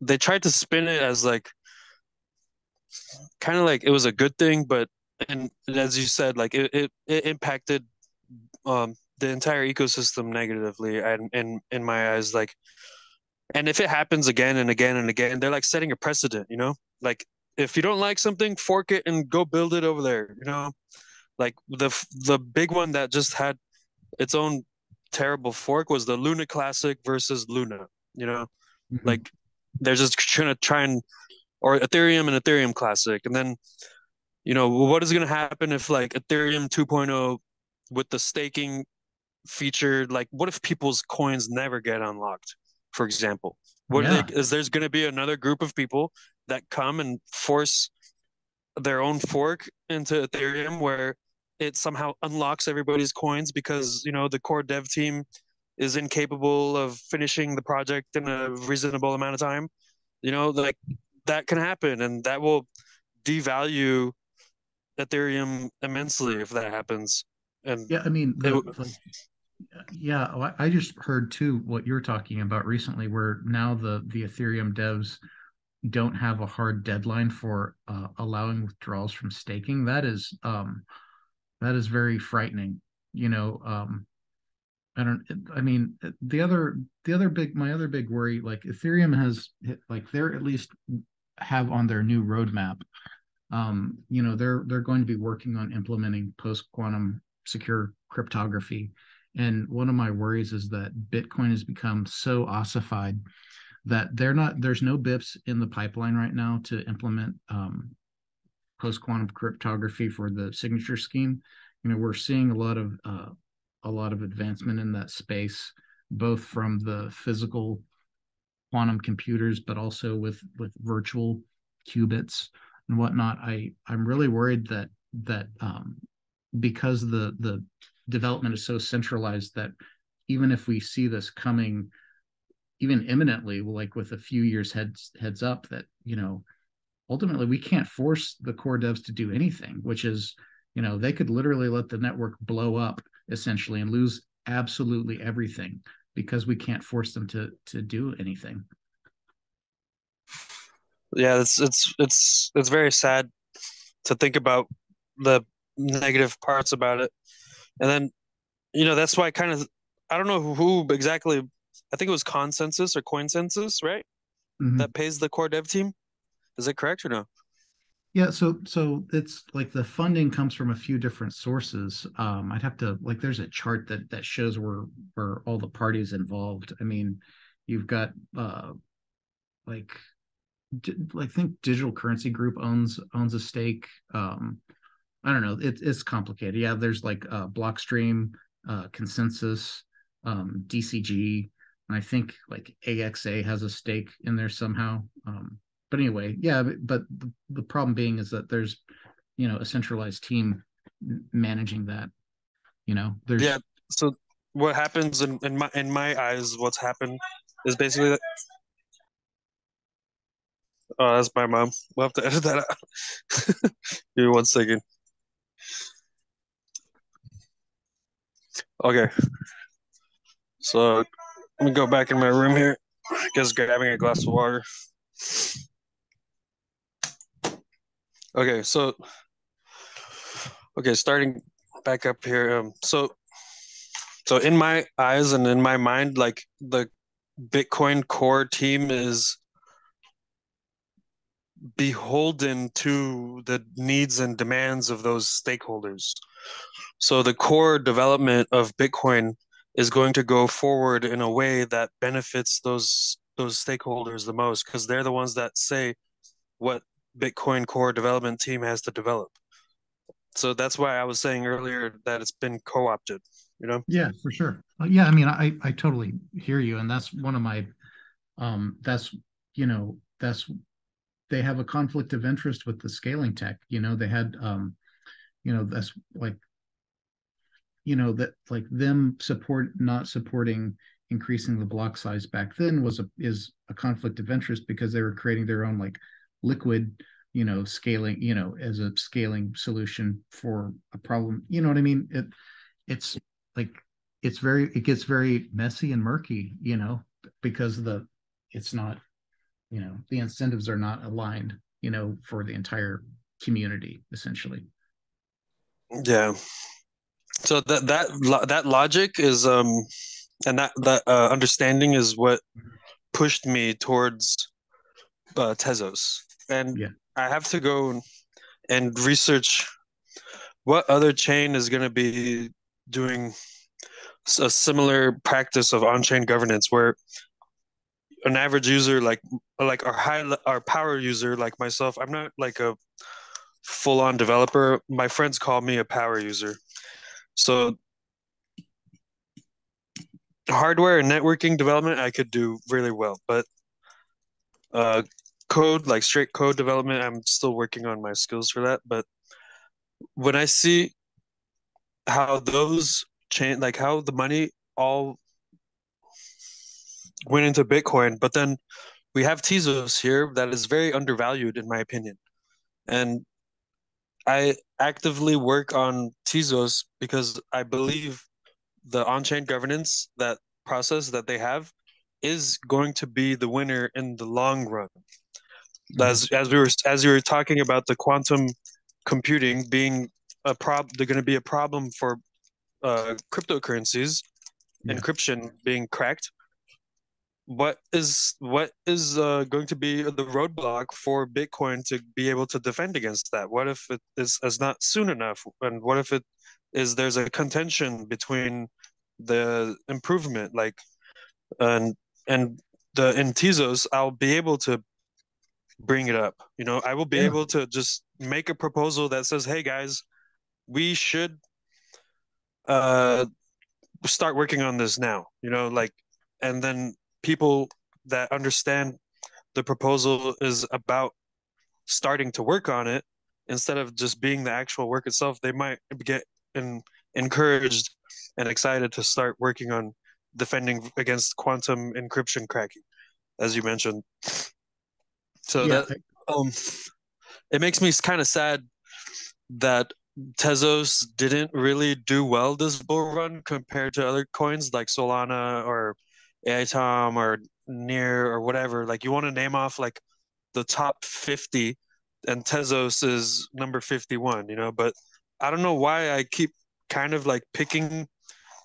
they tried to spin it as like kind of like it was a good thing but and as you said like it, it, it impacted um the entire ecosystem negatively and in in my eyes like and if it happens again and again and again they're like setting a precedent you know? Like if you don't like something fork it and go build it over there you know? Like the the big one that just had its own terrible fork was the luna classic versus luna you know mm-hmm. like they're just trying to try and or ethereum and ethereum classic and then you know what is going to happen if like ethereum 2.0 with the staking feature like what if people's coins never get unlocked for example what yeah. they, is there's going to be another group of people that come and force their own fork into ethereum where it somehow unlocks everybody's coins because you know the core dev team is incapable of finishing the project in a reasonable amount of time. You know like that can happen and that will devalue ethereum immensely if that happens. And yeah i mean the, like, yeah i just heard too what you're talking about recently where now the the ethereum devs don't have a hard deadline for uh, allowing withdrawals from staking. That is um that is very frightening you know um i don't i mean the other the other big my other big worry like ethereum has like they're at least have on their new roadmap um you know they're they're going to be working on implementing post quantum secure cryptography. And one of my worries is that bitcoin has become so ossified that they're not there's no bips in the pipeline right now to implement um, post quantum cryptography for the signature scheme. You know, we're seeing a lot of uh, a lot of advancement in that space, both from the physical quantum computers, but also with with virtual qubits and whatnot. I I'm really worried that that um, because the the development is so centralized that even if we see this coming even imminently like with a few years heads heads up that you know ultimately we can't force the core devs to do anything which is you know they could literally let the network blow up essentially and lose absolutely everything because we can't force them to to do anything. Yeah it's it's it's it's very sad to think about the negative parts about it. And then you know that's why kind of i don't know who exactly i think it was consensus or CoinSensus right? Mm-hmm. that pays the core dev team is it correct or no? Yeah, so so it's like the funding comes from a few different sources. Um, I'd have to like there's a chart that that shows where where all the parties involved. I mean, you've got uh like like think Digital Currency Group owns owns a stake. Um, I don't know. It, it's complicated. Yeah, there's like uh, Blockstream, uh, ConsenSys, um, DCG, and I think like AXA has a stake in there somehow. Um, but anyway, yeah, but, but the, the problem being is that there's, you know, a centralized team managing that. You know, there's yeah. So what happens in, in my in my eyes, what's happened is basically that. Oh, that's my mom. We'll have to edit that out. Give me one second. Okay. So let me go back in my room here. Just grabbing a glass of water. Okay, so okay, starting back up here. Um, so so in my eyes and in my mind, like the Bitcoin core team is beholden to the needs and demands of those stakeholders. So the core development of Bitcoin is going to go forward in a way that benefits those those stakeholders the most because they're the ones that say what Bitcoin core development team has to develop. So that's why I was saying earlier that it's been co-opted, you know? Yeah, for sure. Uh, yeah, I mean, I I totally hear you, and that's one of my, um, that's you know, that's they have a conflict of interest with the scaling tech. You know, they had, um, you know, that's like, you know, that like them support not supporting increasing the block size back then was a is a conflict of interest because they were creating their own like liquid you know scaling you know as a scaling solution for a problem. You know what i mean? It it's like it's very it gets very messy and murky you know because the it's not you know the incentives are not aligned you know for the entire community essentially. Yeah. So that that that logic is um and that that uh, understanding is what pushed me towards uh, Tezos and yeah. I have to go and research what other chain is going to be doing a similar practice of on-chain governance where an average user like like our high our power user like myself i'm not like a full-on developer my friends call me a power user so hardware and networking development i could do really well but uh code, like straight code development, I'm still working on my skills for that. But when I see how those chain, like how the money all went into Bitcoin, but then we have Tezos here that is very undervalued in my opinion. And I actively work on Tezos because I believe the on-chain governance that process that they have is going to be the winner in the long run as as we were as you were talking about the quantum computing being a prob they're going to be a problem for uh, cryptocurrencies yeah. encryption being cracked what is what is uh, going to be the roadblock for bitcoin to be able to defend against that what if it is, is not soon enough and what if it is there's a contention between the improvement like and and the in tezos i'll be able to bring it up. You know, I will be yeah. able to just make a proposal that says, "Hey guys, we should uh start working on this now." You know, like and then people that understand the proposal is about starting to work on it instead of just being the actual work itself, they might get in, encouraged and excited to start working on defending against quantum encryption cracking, as you mentioned. So yeah. that um, it makes me kind of sad that Tezos didn't really do well this bull run compared to other coins like Solana or Atom or Near or whatever. Like you want to name off like the top 50 and Tezos is number 51, you know, but I don't know why I keep kind of like picking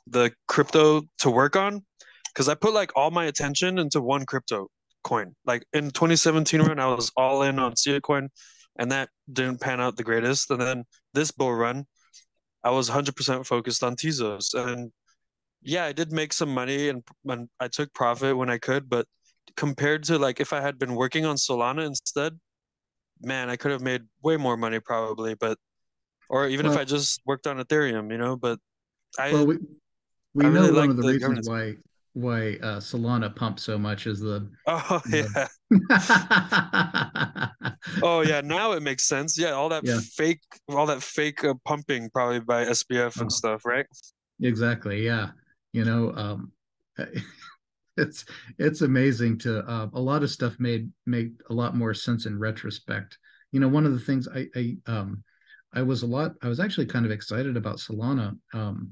the crypto to work on because I put like all my attention into one crypto coin. Like in 2017 run, I was all in on Siacoin, and that didn't pan out the greatest. And then this bull run, I was 100% focused on Tezos. And yeah, I did make some money and, and I took profit when I could, but compared to like if I had been working on Solana instead, man, I could have made way more money probably. But or even well, if I just worked on Ethereum, you know. But I well, we, we I know really one of the, the reasons why why uh, Solana pumps so much is the oh the... yeah. Oh yeah now it makes sense. Yeah all that yeah. fake all that fake uh, pumping probably by SBF and oh. stuff right? Exactly yeah. You know um it's it's amazing to uh, a lot of stuff made made a lot more sense in retrospect. You know one of the things I I um I was a lot I was actually kind of excited about Solana um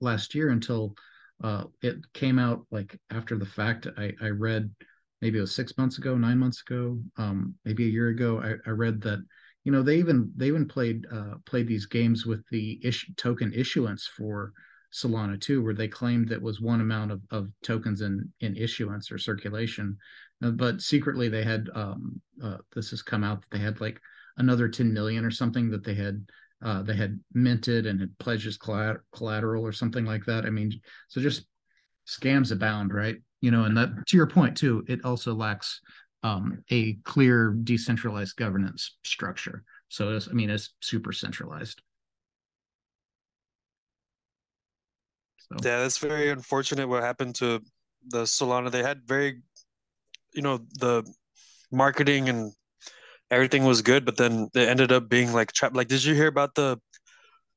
last year until uh, it came out like after the fact. I, I read maybe it was six months ago, nine months ago, um, maybe a year ago. I, I read that you know they even they even played uh, played these games with the issue, token issuance for Solana too, where they claimed that was one amount of, of tokens in in issuance or circulation, uh, but secretly they had um, uh, this has come out that they had like another 10 million or something that they had uh, they had minted and had pledged as collateral or something like that. I mean, so just scams abound, right? You know, and that to your point too, it also lacks um, a clear decentralized governance structure. So I mean, it's super centralized. So. Yeah, that's very unfortunate what happened to the Solana. They had very, you know, the marketing and everything was good, but then they ended up being like trapped. Like, did you hear about the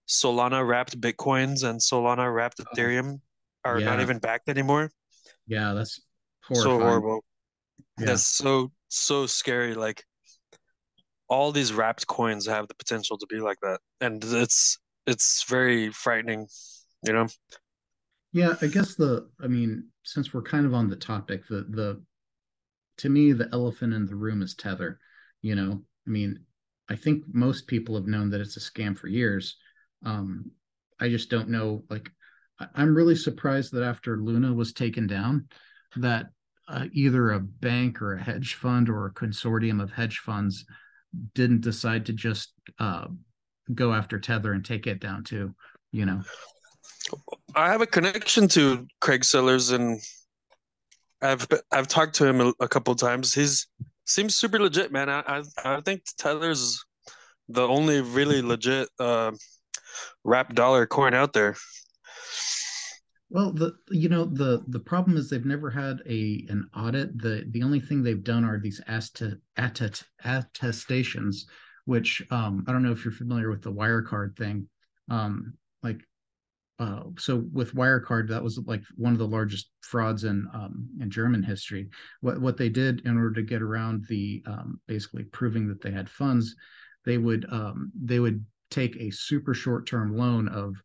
Solana wrapped Bitcoins and Solana wrapped oh, Ethereum are yeah. not even backed anymore? Yeah, that's horrifying. so horrible. Yeah. That's so so scary. Like all these wrapped coins have the potential to be like that, and it's it's very frightening. You know. Yeah, I guess the. I mean, since we're kind of on the topic, the the to me the elephant in the room is Tether. You know, I mean, I think most people have known that it's a scam for years. Um, I just don't know. Like, I'm really surprised that after Luna was taken down, that uh, either a bank or a hedge fund or a consortium of hedge funds didn't decide to just uh, go after Tether and take it down too. You know, I have a connection to Craig Sellars, and I've I've talked to him a, a couple times. He's seems super legit, man. I I, I think Tether's the only really legit uh, wrap dollar coin out there. Well, the you know the the problem is they've never had a an audit. The the only thing they've done are these attest, attestations, which um, I don't know if you're familiar with the Wirecard thing. Um, like, uh, so with Wirecard, that was like one of the largest frauds in um, in German history. What what they did in order to get around the um, basically proving that they had funds, they would um, they would take a super short term loan of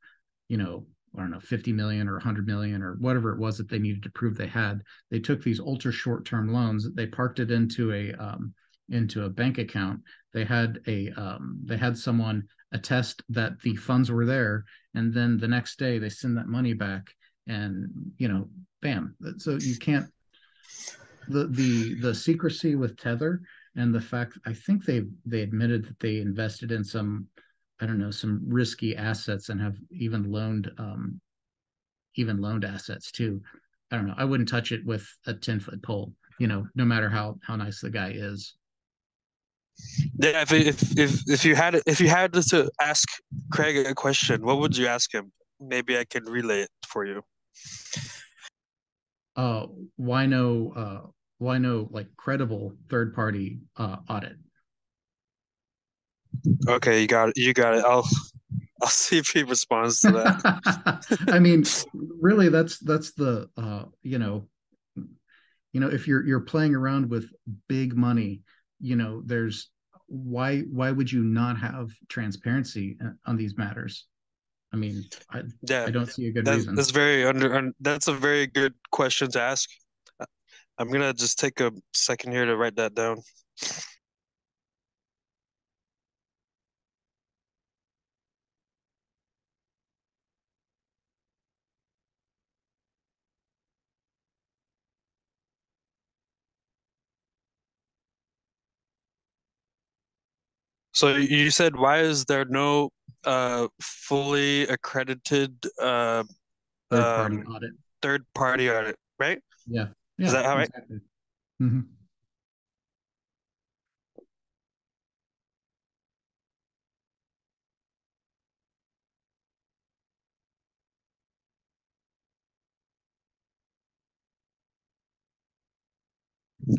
you know I don't know, 50 million or 100 million or whatever it was that they needed to prove they had. They took these ultra short term loans, they parked it into a um, into a bank account. They had a um, they had someone attest that the funds were there, and then the next day they send that money back, and you know, bam. So you can't the the the secrecy with Tether and the fact I think they they admitted that they invested in some I don't know, some risky assets and have even loaned um, even loaned assets too. I don't know. I wouldn't touch it with a 10 foot pole, you know, no matter how how nice the guy is. Yeah, if if if, if you had if you had to ask Craig a question, what would you ask him? Maybe I can relay it for you. Uh why no uh why no like credible third party uh audit? Okay, you got it. You got it. I'll I'll see if he responds to that. I mean, really, that's that's the uh, you know, you know, if you're you're playing around with big money, you know, there's why why would you not have transparency uh, on these matters? I mean, I, yeah, I don't see a good reason. That's very under. That's a very good question to ask. I'm gonna just take a second here to write that down. So you said why is there no uh, fully accredited uh, third party um, audit? Third party audit, right? Yeah. yeah is that how exactly. right? Mm-hmm.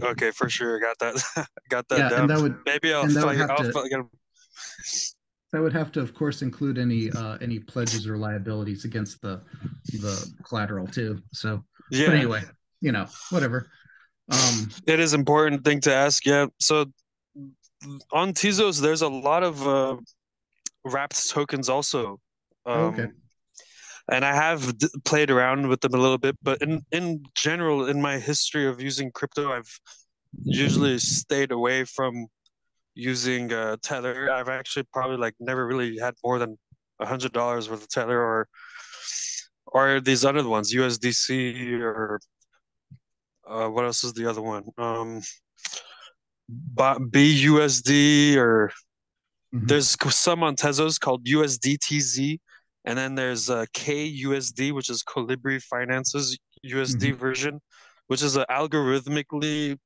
Okay, for sure. Got that. got that yeah, down. And that would, Maybe I'll, that would, I'll, to, that would have to, of course, include any uh, any pledges or liabilities against the the collateral too. So, yeah. But anyway, you know, whatever. Um, it is important thing to ask. Yeah. So on Tezos, there's a lot of uh, wrapped tokens also. Um, okay and I have d- played around with them a little bit, but in in general, in my history of using crypto, I've usually stayed away from using uh, Tether. I've actually probably like never really had more than a hundred dollars worth of Tether or or these other ones, USDC or uh, what else is the other one? Um, BUSD or mm-hmm. there's some on Tezos called USDTZ and then there's uh, KUSD, which is Kolibri Finance's USD mm-hmm. version, which is an algorithmically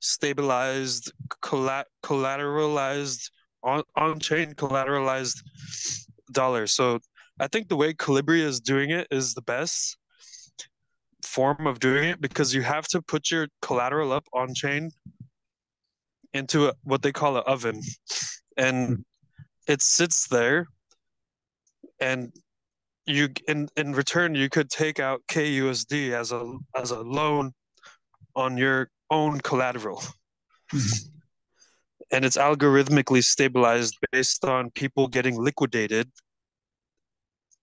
stabilized, collateralized on on chain collateralized dollar. So I think the way Kolibri is doing it is the best form of doing it because you have to put your collateral up on chain into a, what they call an oven and hmm. it sits there and you in in return you could take out KUSD as a as a loan on your own collateral. Mm-hmm. And it's algorithmically stabilized based on people getting liquidated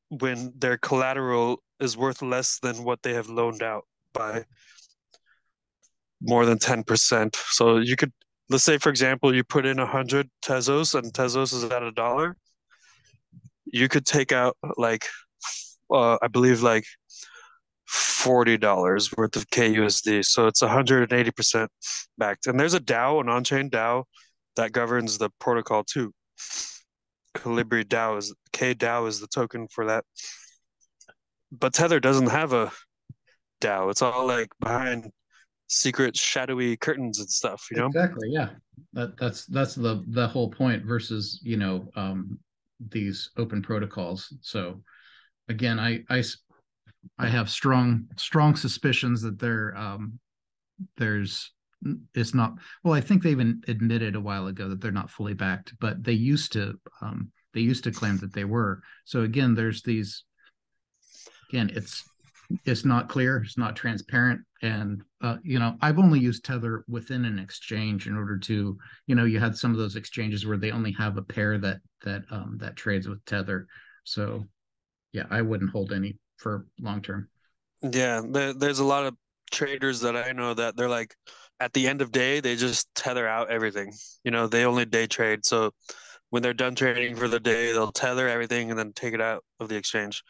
when their collateral is worth less than what they have loaned out by more than 10%. So you could let's say for example you put in 100 Tezos and Tezos is at a dollar. You could take out like uh, I believe like forty dollars worth of KUSD. So it's 180 percent backed. And there's a DAO, an on-chain DAO, that governs the protocol too. Kolibri DAO is K DAO is the token for that. But Tether doesn't have a DAO. It's all like behind secret shadowy curtains and stuff, you know? Exactly, yeah. That that's that's the the whole point versus, you know, um these open protocols. So again, I I I have strong strong suspicions that there um, there's it's not well. I think they even admitted a while ago that they're not fully backed, but they used to um, they used to claim that they were. So again, there's these again it's it's not clear it's not transparent and uh, you know i've only used tether within an exchange in order to you know you had some of those exchanges where they only have a pair that that um, that trades with tether so yeah, I wouldn't hold any for long term. Yeah, there, there's a lot of traders that I know that they're like, at the end of day, they just tether out everything. You know, they only day trade. So when they're done trading for the day, they'll tether everything and then take it out of the exchange.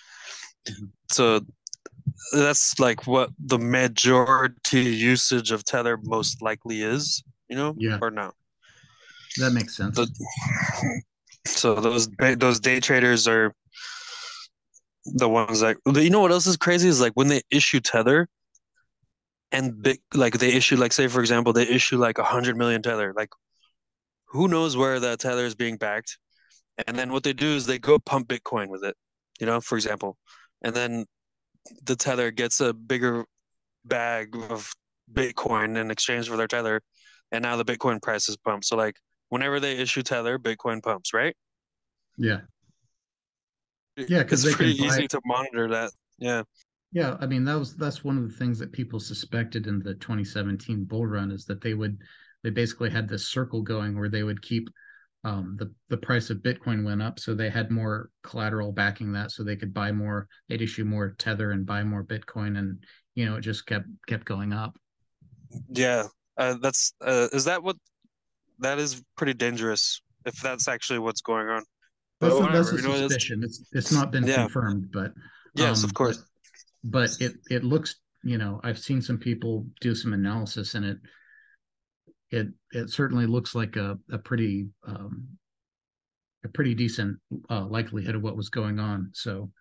Mm-hmm. So that's like what the majority usage of tether most likely is. You know, yeah, or no. That makes sense. So, so those those day traders are the ones that you know what else is crazy is like when they issue tether and big like they issue like say for example they issue like a hundred million tether like who knows where that tether is being backed? And then what they do is they go pump bitcoin with it you know for example. And then the tether gets a bigger bag of bitcoin in exchange for their tether and now the bitcoin price is pumped. So like whenever they issue tether bitcoin pumps right? Yeah yeah, because it's pretty easy to monitor that. Yeah. Yeah, I mean that was that's one of the things that people suspected in the 2017 bull run is that they would they basically had this circle going where they would keep um, the the price of Bitcoin went up, so they had more collateral backing that, so they could buy more. They'd issue more tether and buy more Bitcoin, and you know it just kept kept going up. Yeah, uh, that's uh, is that what that is pretty dangerous if that's actually what's going on. That's, a, that's a suspicion. It's it's not been yeah. confirmed, but yes, um, of course. But, but it it looks, you know, I've seen some people do some analysis, and it it it certainly looks like a a pretty um, a pretty decent uh, likelihood of what was going on. So,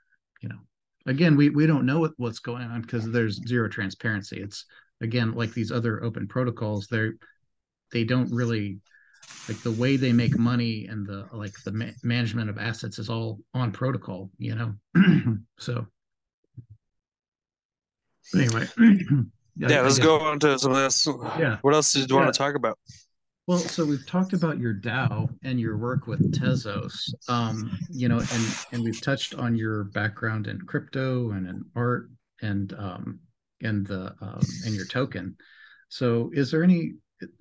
you know, again, we we don't know what, what's going on because there's zero transparency. It's again like these other open protocols. They're they don't really like the way they make money and the like the ma- management of assets is all on protocol you know? So. Anyway. Yeah let's go on to some of this. Yeah. What else did you yeah. want to talk about? Well so we've talked about your dao and your work with tezos. Um you know and and we've touched on your background in crypto and in art and um and the um and your token. So is there any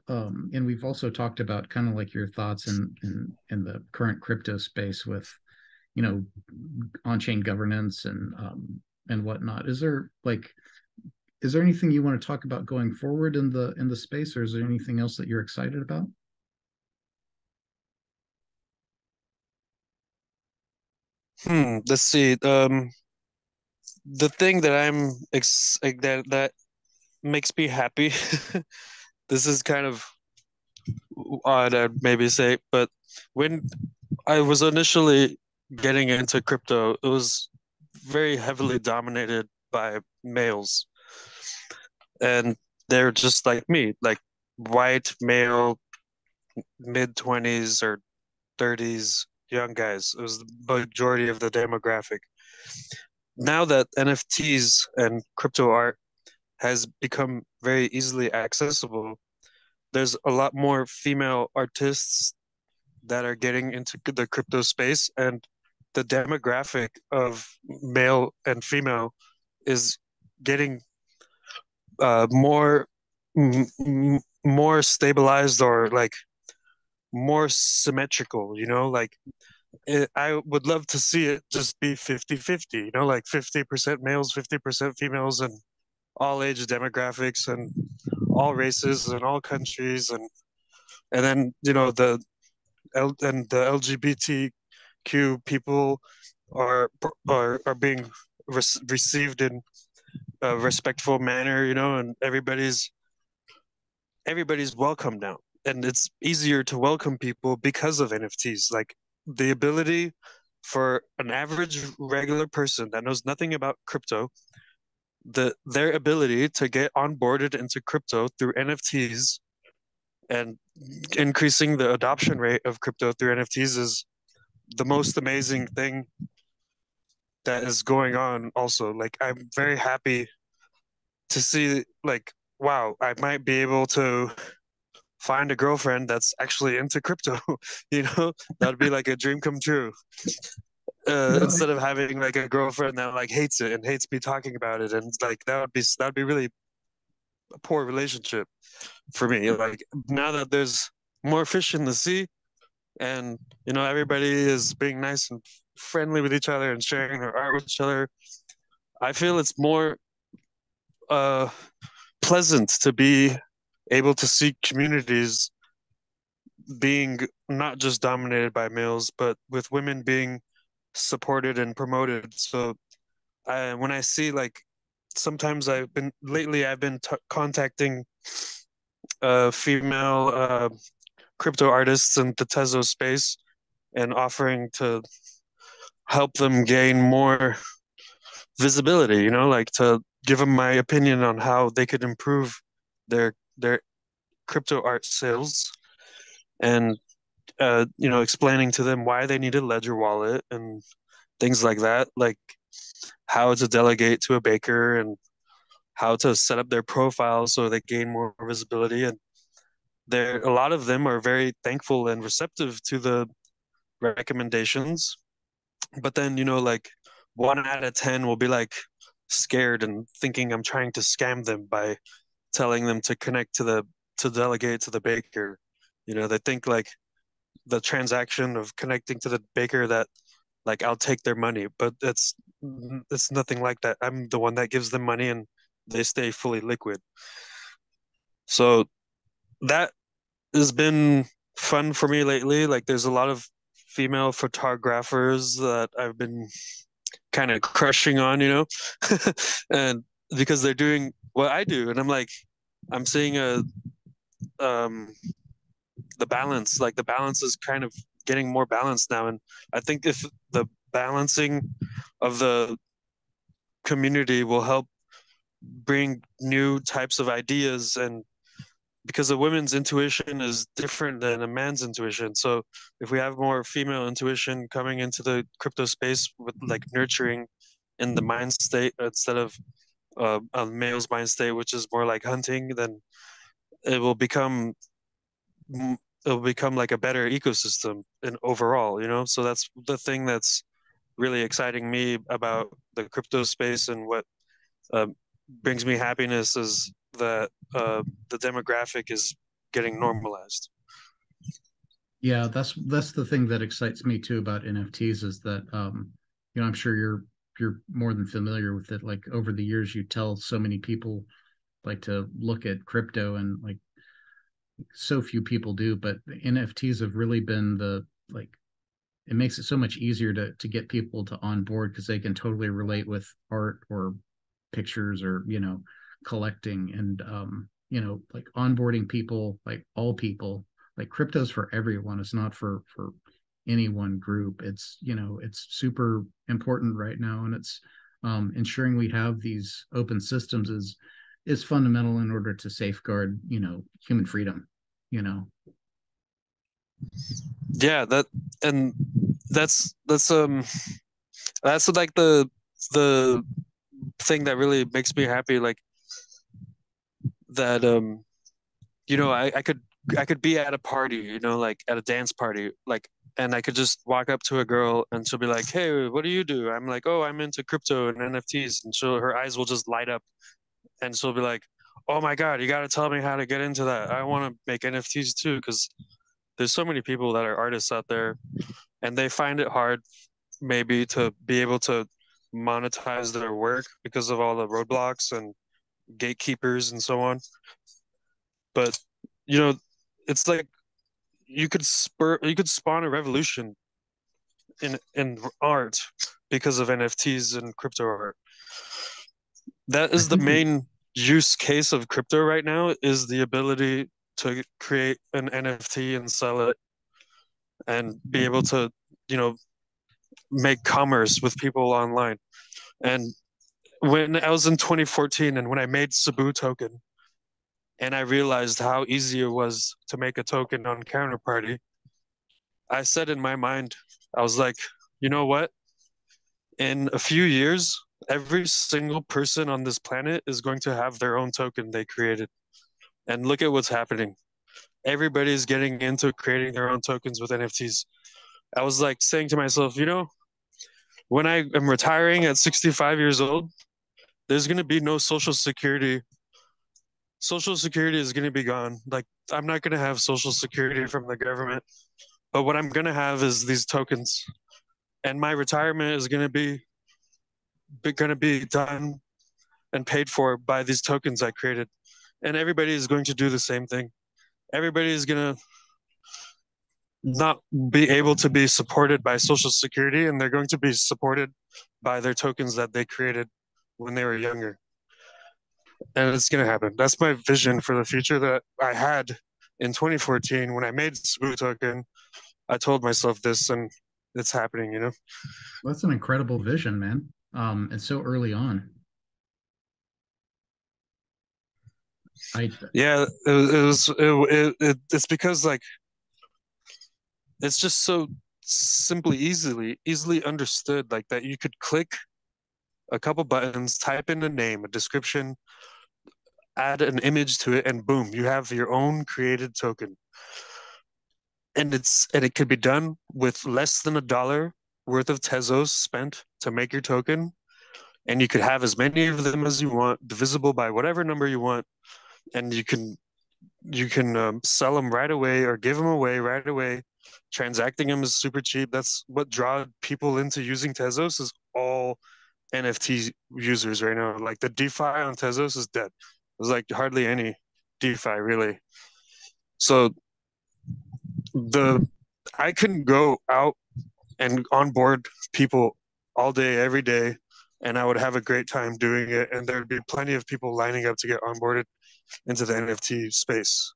um, and we've also talked about kind of like your thoughts in, in in the current crypto space with you know on-chain governance and um, and whatnot. Is there like is there anything you want to talk about going forward in the in the space or is there anything else that you're excited about? Hmm let's see um the thing that i'm ex- that that makes me happy this is kind of odd, I'd maybe say, but when I was initially getting into crypto, it was very heavily dominated by males. And they're just like me, like white male, mid 20s or 30s, young guys. It was the majority of the demographic. Now that NFTs and crypto art has become very easily accessible, there's a lot more female artists that are getting into the crypto space and the demographic of male and female is getting uh, more m- more stabilized or like more symmetrical you know? Like it, i would love to see it just be 50 50 you know? Like 50% males 50% females and all age demographics and all races and all countries and and then you know the L, and the lgbtq people are are are being re- received in a respectful manner you know and everybody's everybody's welcome now. And it's easier to welcome people because of nfts like the ability for an average regular person that knows nothing about crypto the their ability to get onboarded into crypto through nfts and increasing the adoption rate of crypto through nfts is the most amazing thing that is going on also. Like i'm very happy to see like wow i might be able to find a girlfriend that's actually into crypto you know? That'd be like a dream come true uh, instead of having like a girlfriend that like hates it and hates me talking about it and like that would be that'd be really a poor relationship for me. Like now that there's more fish in the sea and you know everybody is being nice and friendly with each other and sharing their art with each other i feel it's more uh pleasant to be able to see communities being not just dominated by males but with women being supported and promoted. So I, when i see like sometimes i've been lately i've been t- contacting uh female uh crypto artists in the Tezos space and offering to help them gain more visibility you know like to give them my opinion on how they could improve their their crypto art sales. And uh, you know explaining to them why they need a ledger wallet and things like that like how to delegate to a baker and how to set up their profile so they gain more visibility. And there a lot of them are very thankful and receptive to the recommendations. But then you know like one out of ten will be like scared and thinking i'm trying to scam them by telling them to connect to the to delegate to the baker. You know they think like the transaction of connecting to the baker that like i'll take their money but it's it's nothing like that. I'm the one that gives them money and they stay fully liquid. So that has been fun for me lately. Like there's a lot of female photographers that I've been kind of crushing on, you know, and because they're doing what I do, and I'm like, I'm seeing a um the balance, like the balance is kind of getting more balanced now, and I think if the balancing of the community will help bring new types of ideas and because a woman's intuition is different than a man's intuition. So if we have more female intuition coming into the crypto space with like nurturing in the mind state instead of uh, a male's mind state, which is more like hunting, then it will become it will become like a better ecosystem in overall. You know, so that's the thing that's really exciting me about the crypto space and what uh, brings me happiness is that uh, the demographic is getting normalized. Yeah, that's that's the thing that excites me too about NFTs is that um, you know I'm sure you're you're more than familiar with it. Like over the years, you tell so many people like to look at crypto and like so few people do, but NFTs have really been the like it makes it so much easier to to get people to on board because they can totally relate with art or pictures or you know collecting. And um you know like onboarding people like all people like crypto's for everyone. It's not for for any one group. It's you know it's super important right now. And it's um ensuring we have these open systems is is fundamental in order to safeguard you know human freedom you know Yeah, that and that's that's um that's like the the thing that really makes me happy like that um you know I, I could I could be at a party, you know, like at a dance party, like and I could just walk up to a girl and she'll be like, "Hey, what do you do?" I'm like, "Oh, I'm into crypto and NFTs." And she'll her eyes will just light up and she'll be like, "Oh my god, you got to tell me how to get into that. I want to make NFTs too cuz there's so many people that are artists out there and they find it hard maybe to be able to monetize their work because of all the roadblocks and gatekeepers and so on. But you know, it's like you could spur you could spawn a revolution in in art because of NFTs and crypto art. That is the main use case of crypto right now is the ability to create an NFT and sell it and be able to, you know, make commerce with people online. And when I was in 2014 and when I made Sebuh token and I realized how easy it was to make a token on Counterparty, I said in my mind, I was like, you know what? In a few years, every single person on this planet is going to have their own token they created. And look at what's happening. Everybody's getting into creating their own tokens with NFTs. I was like saying to myself, you know, when I am retiring at 65 years old, there's going to be no social security. Social security is going to be gone. Like, I'm not going to have social security from the government. But what I'm going to have is these tokens. And my retirement is going to be, be going to be done and paid for by these tokens I created. And everybody is going to do the same thing. Everybody is going to not be able to be supported by social security and they're going to be supported by their tokens that they created when they were younger. And it's going to happen. That's my vision for the future that i had in 2014 when i made Sebuh token. I told myself this and it's happening you know? That's an incredible vision man um and so early on. I yeah, it, it was it, it, it's because like it's just so simply easily easily understood like that you could click a couple buttons type in a name a description add an image to it and boom you have your own created token. And it's and it could be done with less than a dollar worth of tezos spent to make your token and you could have as many of them as you want divisible by whatever number you want and you can you can um, sell them right away or give them away right away transacting them is super cheap. That's what draw people into using Tezos is all NFT users right now. Like the DeFi on Tezos is dead. There's like hardly any DeFi really. So the I can go out and onboard people all day, every day, and I would have a great time doing it. And there'd be plenty of people lining up to get onboarded into the NFT space.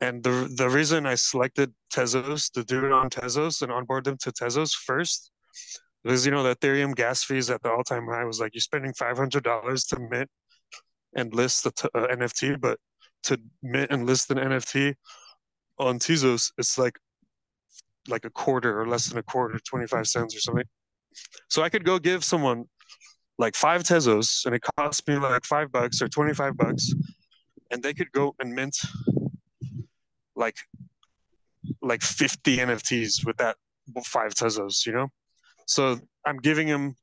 And the the reason I selected Tezos to do it on Tezos and onboard them to Tezos first was you know the Ethereum gas fees at the all time high was like you're spending five hundred dollars to mint and list the t- uh, NFT, but to mint and list an NFT on Tezos, it's like like a quarter or less than a quarter, 25 cents or something. So I could go give someone like five Tezos and it cost me like five bucks or 25 bucks and they could go and mint like like 50 NFTs with that five Tezos, you know? So I'm giving them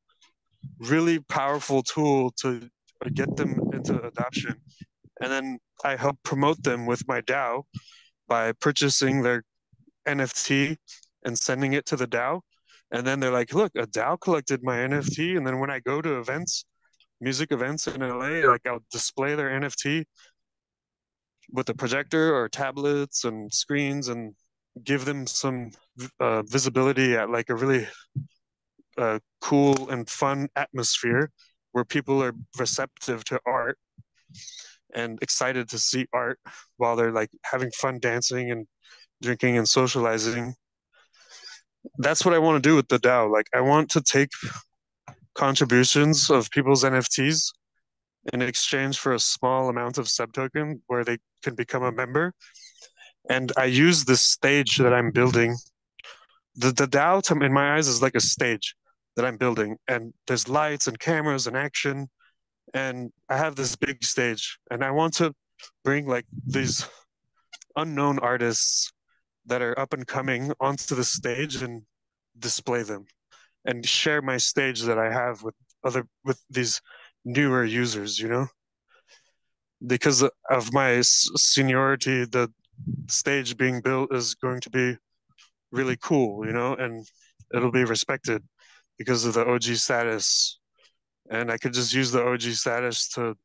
really powerful tool to get them into adoption. And then I help promote them with my DAO by purchasing their NFT and sending it to the DAO. And then they're like, look, a DAO collected my NFT. And then when I go to events, music events in LA, like I'll display their NFT with a projector or tablets and screens and give them some uh, visibility at like a really uh, cool and fun atmosphere where people are receptive to art and excited to see art while they're like having fun dancing and drinking and socializing that's what i want to do with the dao. Like i want to take contributions of people's nfts in exchange for a small amount of sub token where they can become a member. And I use this stage that I'm building. The the DAO to, in my eyes is like a stage that I'm building, and there's lights and cameras and action, and I have this big stage, and I want to bring like these unknown artists that are up and coming onto the stage and display them and share my stage that I have with other with these newer users you know? Because of my seniority the stage being built is going to be really cool you know and it'll be respected because of the og status. And i could just use the og status to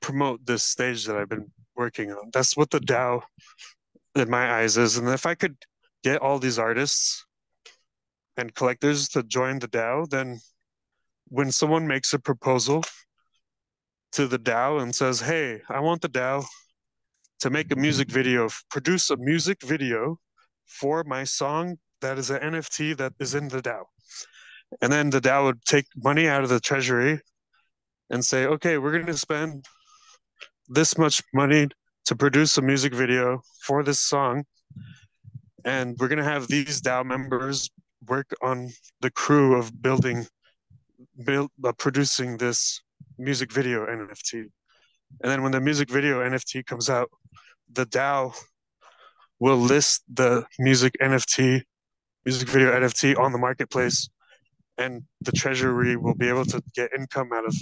promote this stage that i've been working on. That's what the dao in my eyes is and if i could get all these artists and collectors to join the dao then when someone makes a proposal to the DAO and says, "Hey, I want the DAO to make a music video, produce a music video for my song that is an NFT that is in the DAO." And then the DAO would take money out of the treasury and say, "Okay, we're going to spend this much money to produce a music video for this song, and we're going to have these DAO members work on the crew of building, build, uh, producing this music video NFT. And then when the music video NFT comes out, the DAO will list the music NFT, music video NFT on the marketplace, and the treasury will be able to get income out of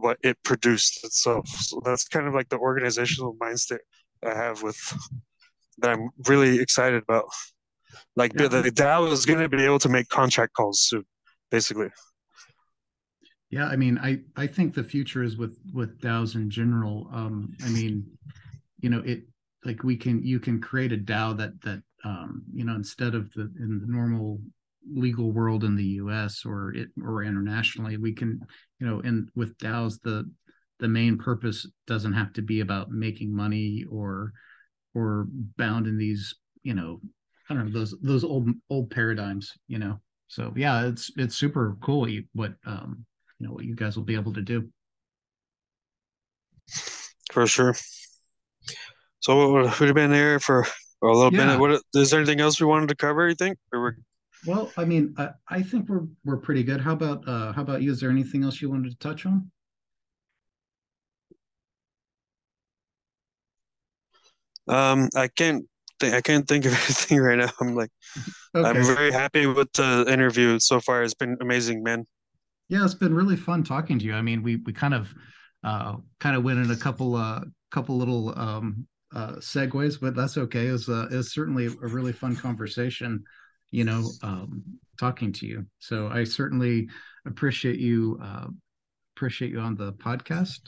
what it produced itself. So that's kind of like the organizational mindset I have with that I'm really excited about. Like yeah. the, the DAO is going to be able to make contract calls soon, basically. Yeah, I mean, I I think the future is with with DAOs in general. Um, I mean, you know, it like we can you can create a DAO that that um, you know instead of the in the normal legal world in the U.S. or it or internationally, we can you know, and with DAOs the the main purpose doesn't have to be about making money or or bound in these you know I don't know those those old old paradigms you know so yeah it's it's super cool what um you know what you guys will be able to do. For sure. So we've been there for a little yeah. minute. What is there anything else we wanted to cover? You think? Or well, I mean, I, I think we're we're pretty good. How about uh, how about you? Is there anything else you wanted to touch on? Um, I can't think I can't think of anything right now. I'm like, okay. I'm very happy with the interview so far. It's been amazing, man. Yeah, it's been really fun talking to you. I mean, we we kind of uh, kind of went in a couple uh, couple little um, uh, segues, but that's okay. It was uh, it was certainly a really fun conversation. You know, um, talking to you. So I certainly appreciate you uh, appreciate you on the podcast.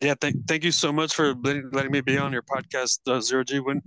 Yeah, thank thank you so much for letting, letting me be on your podcast, uh, ZeroG. When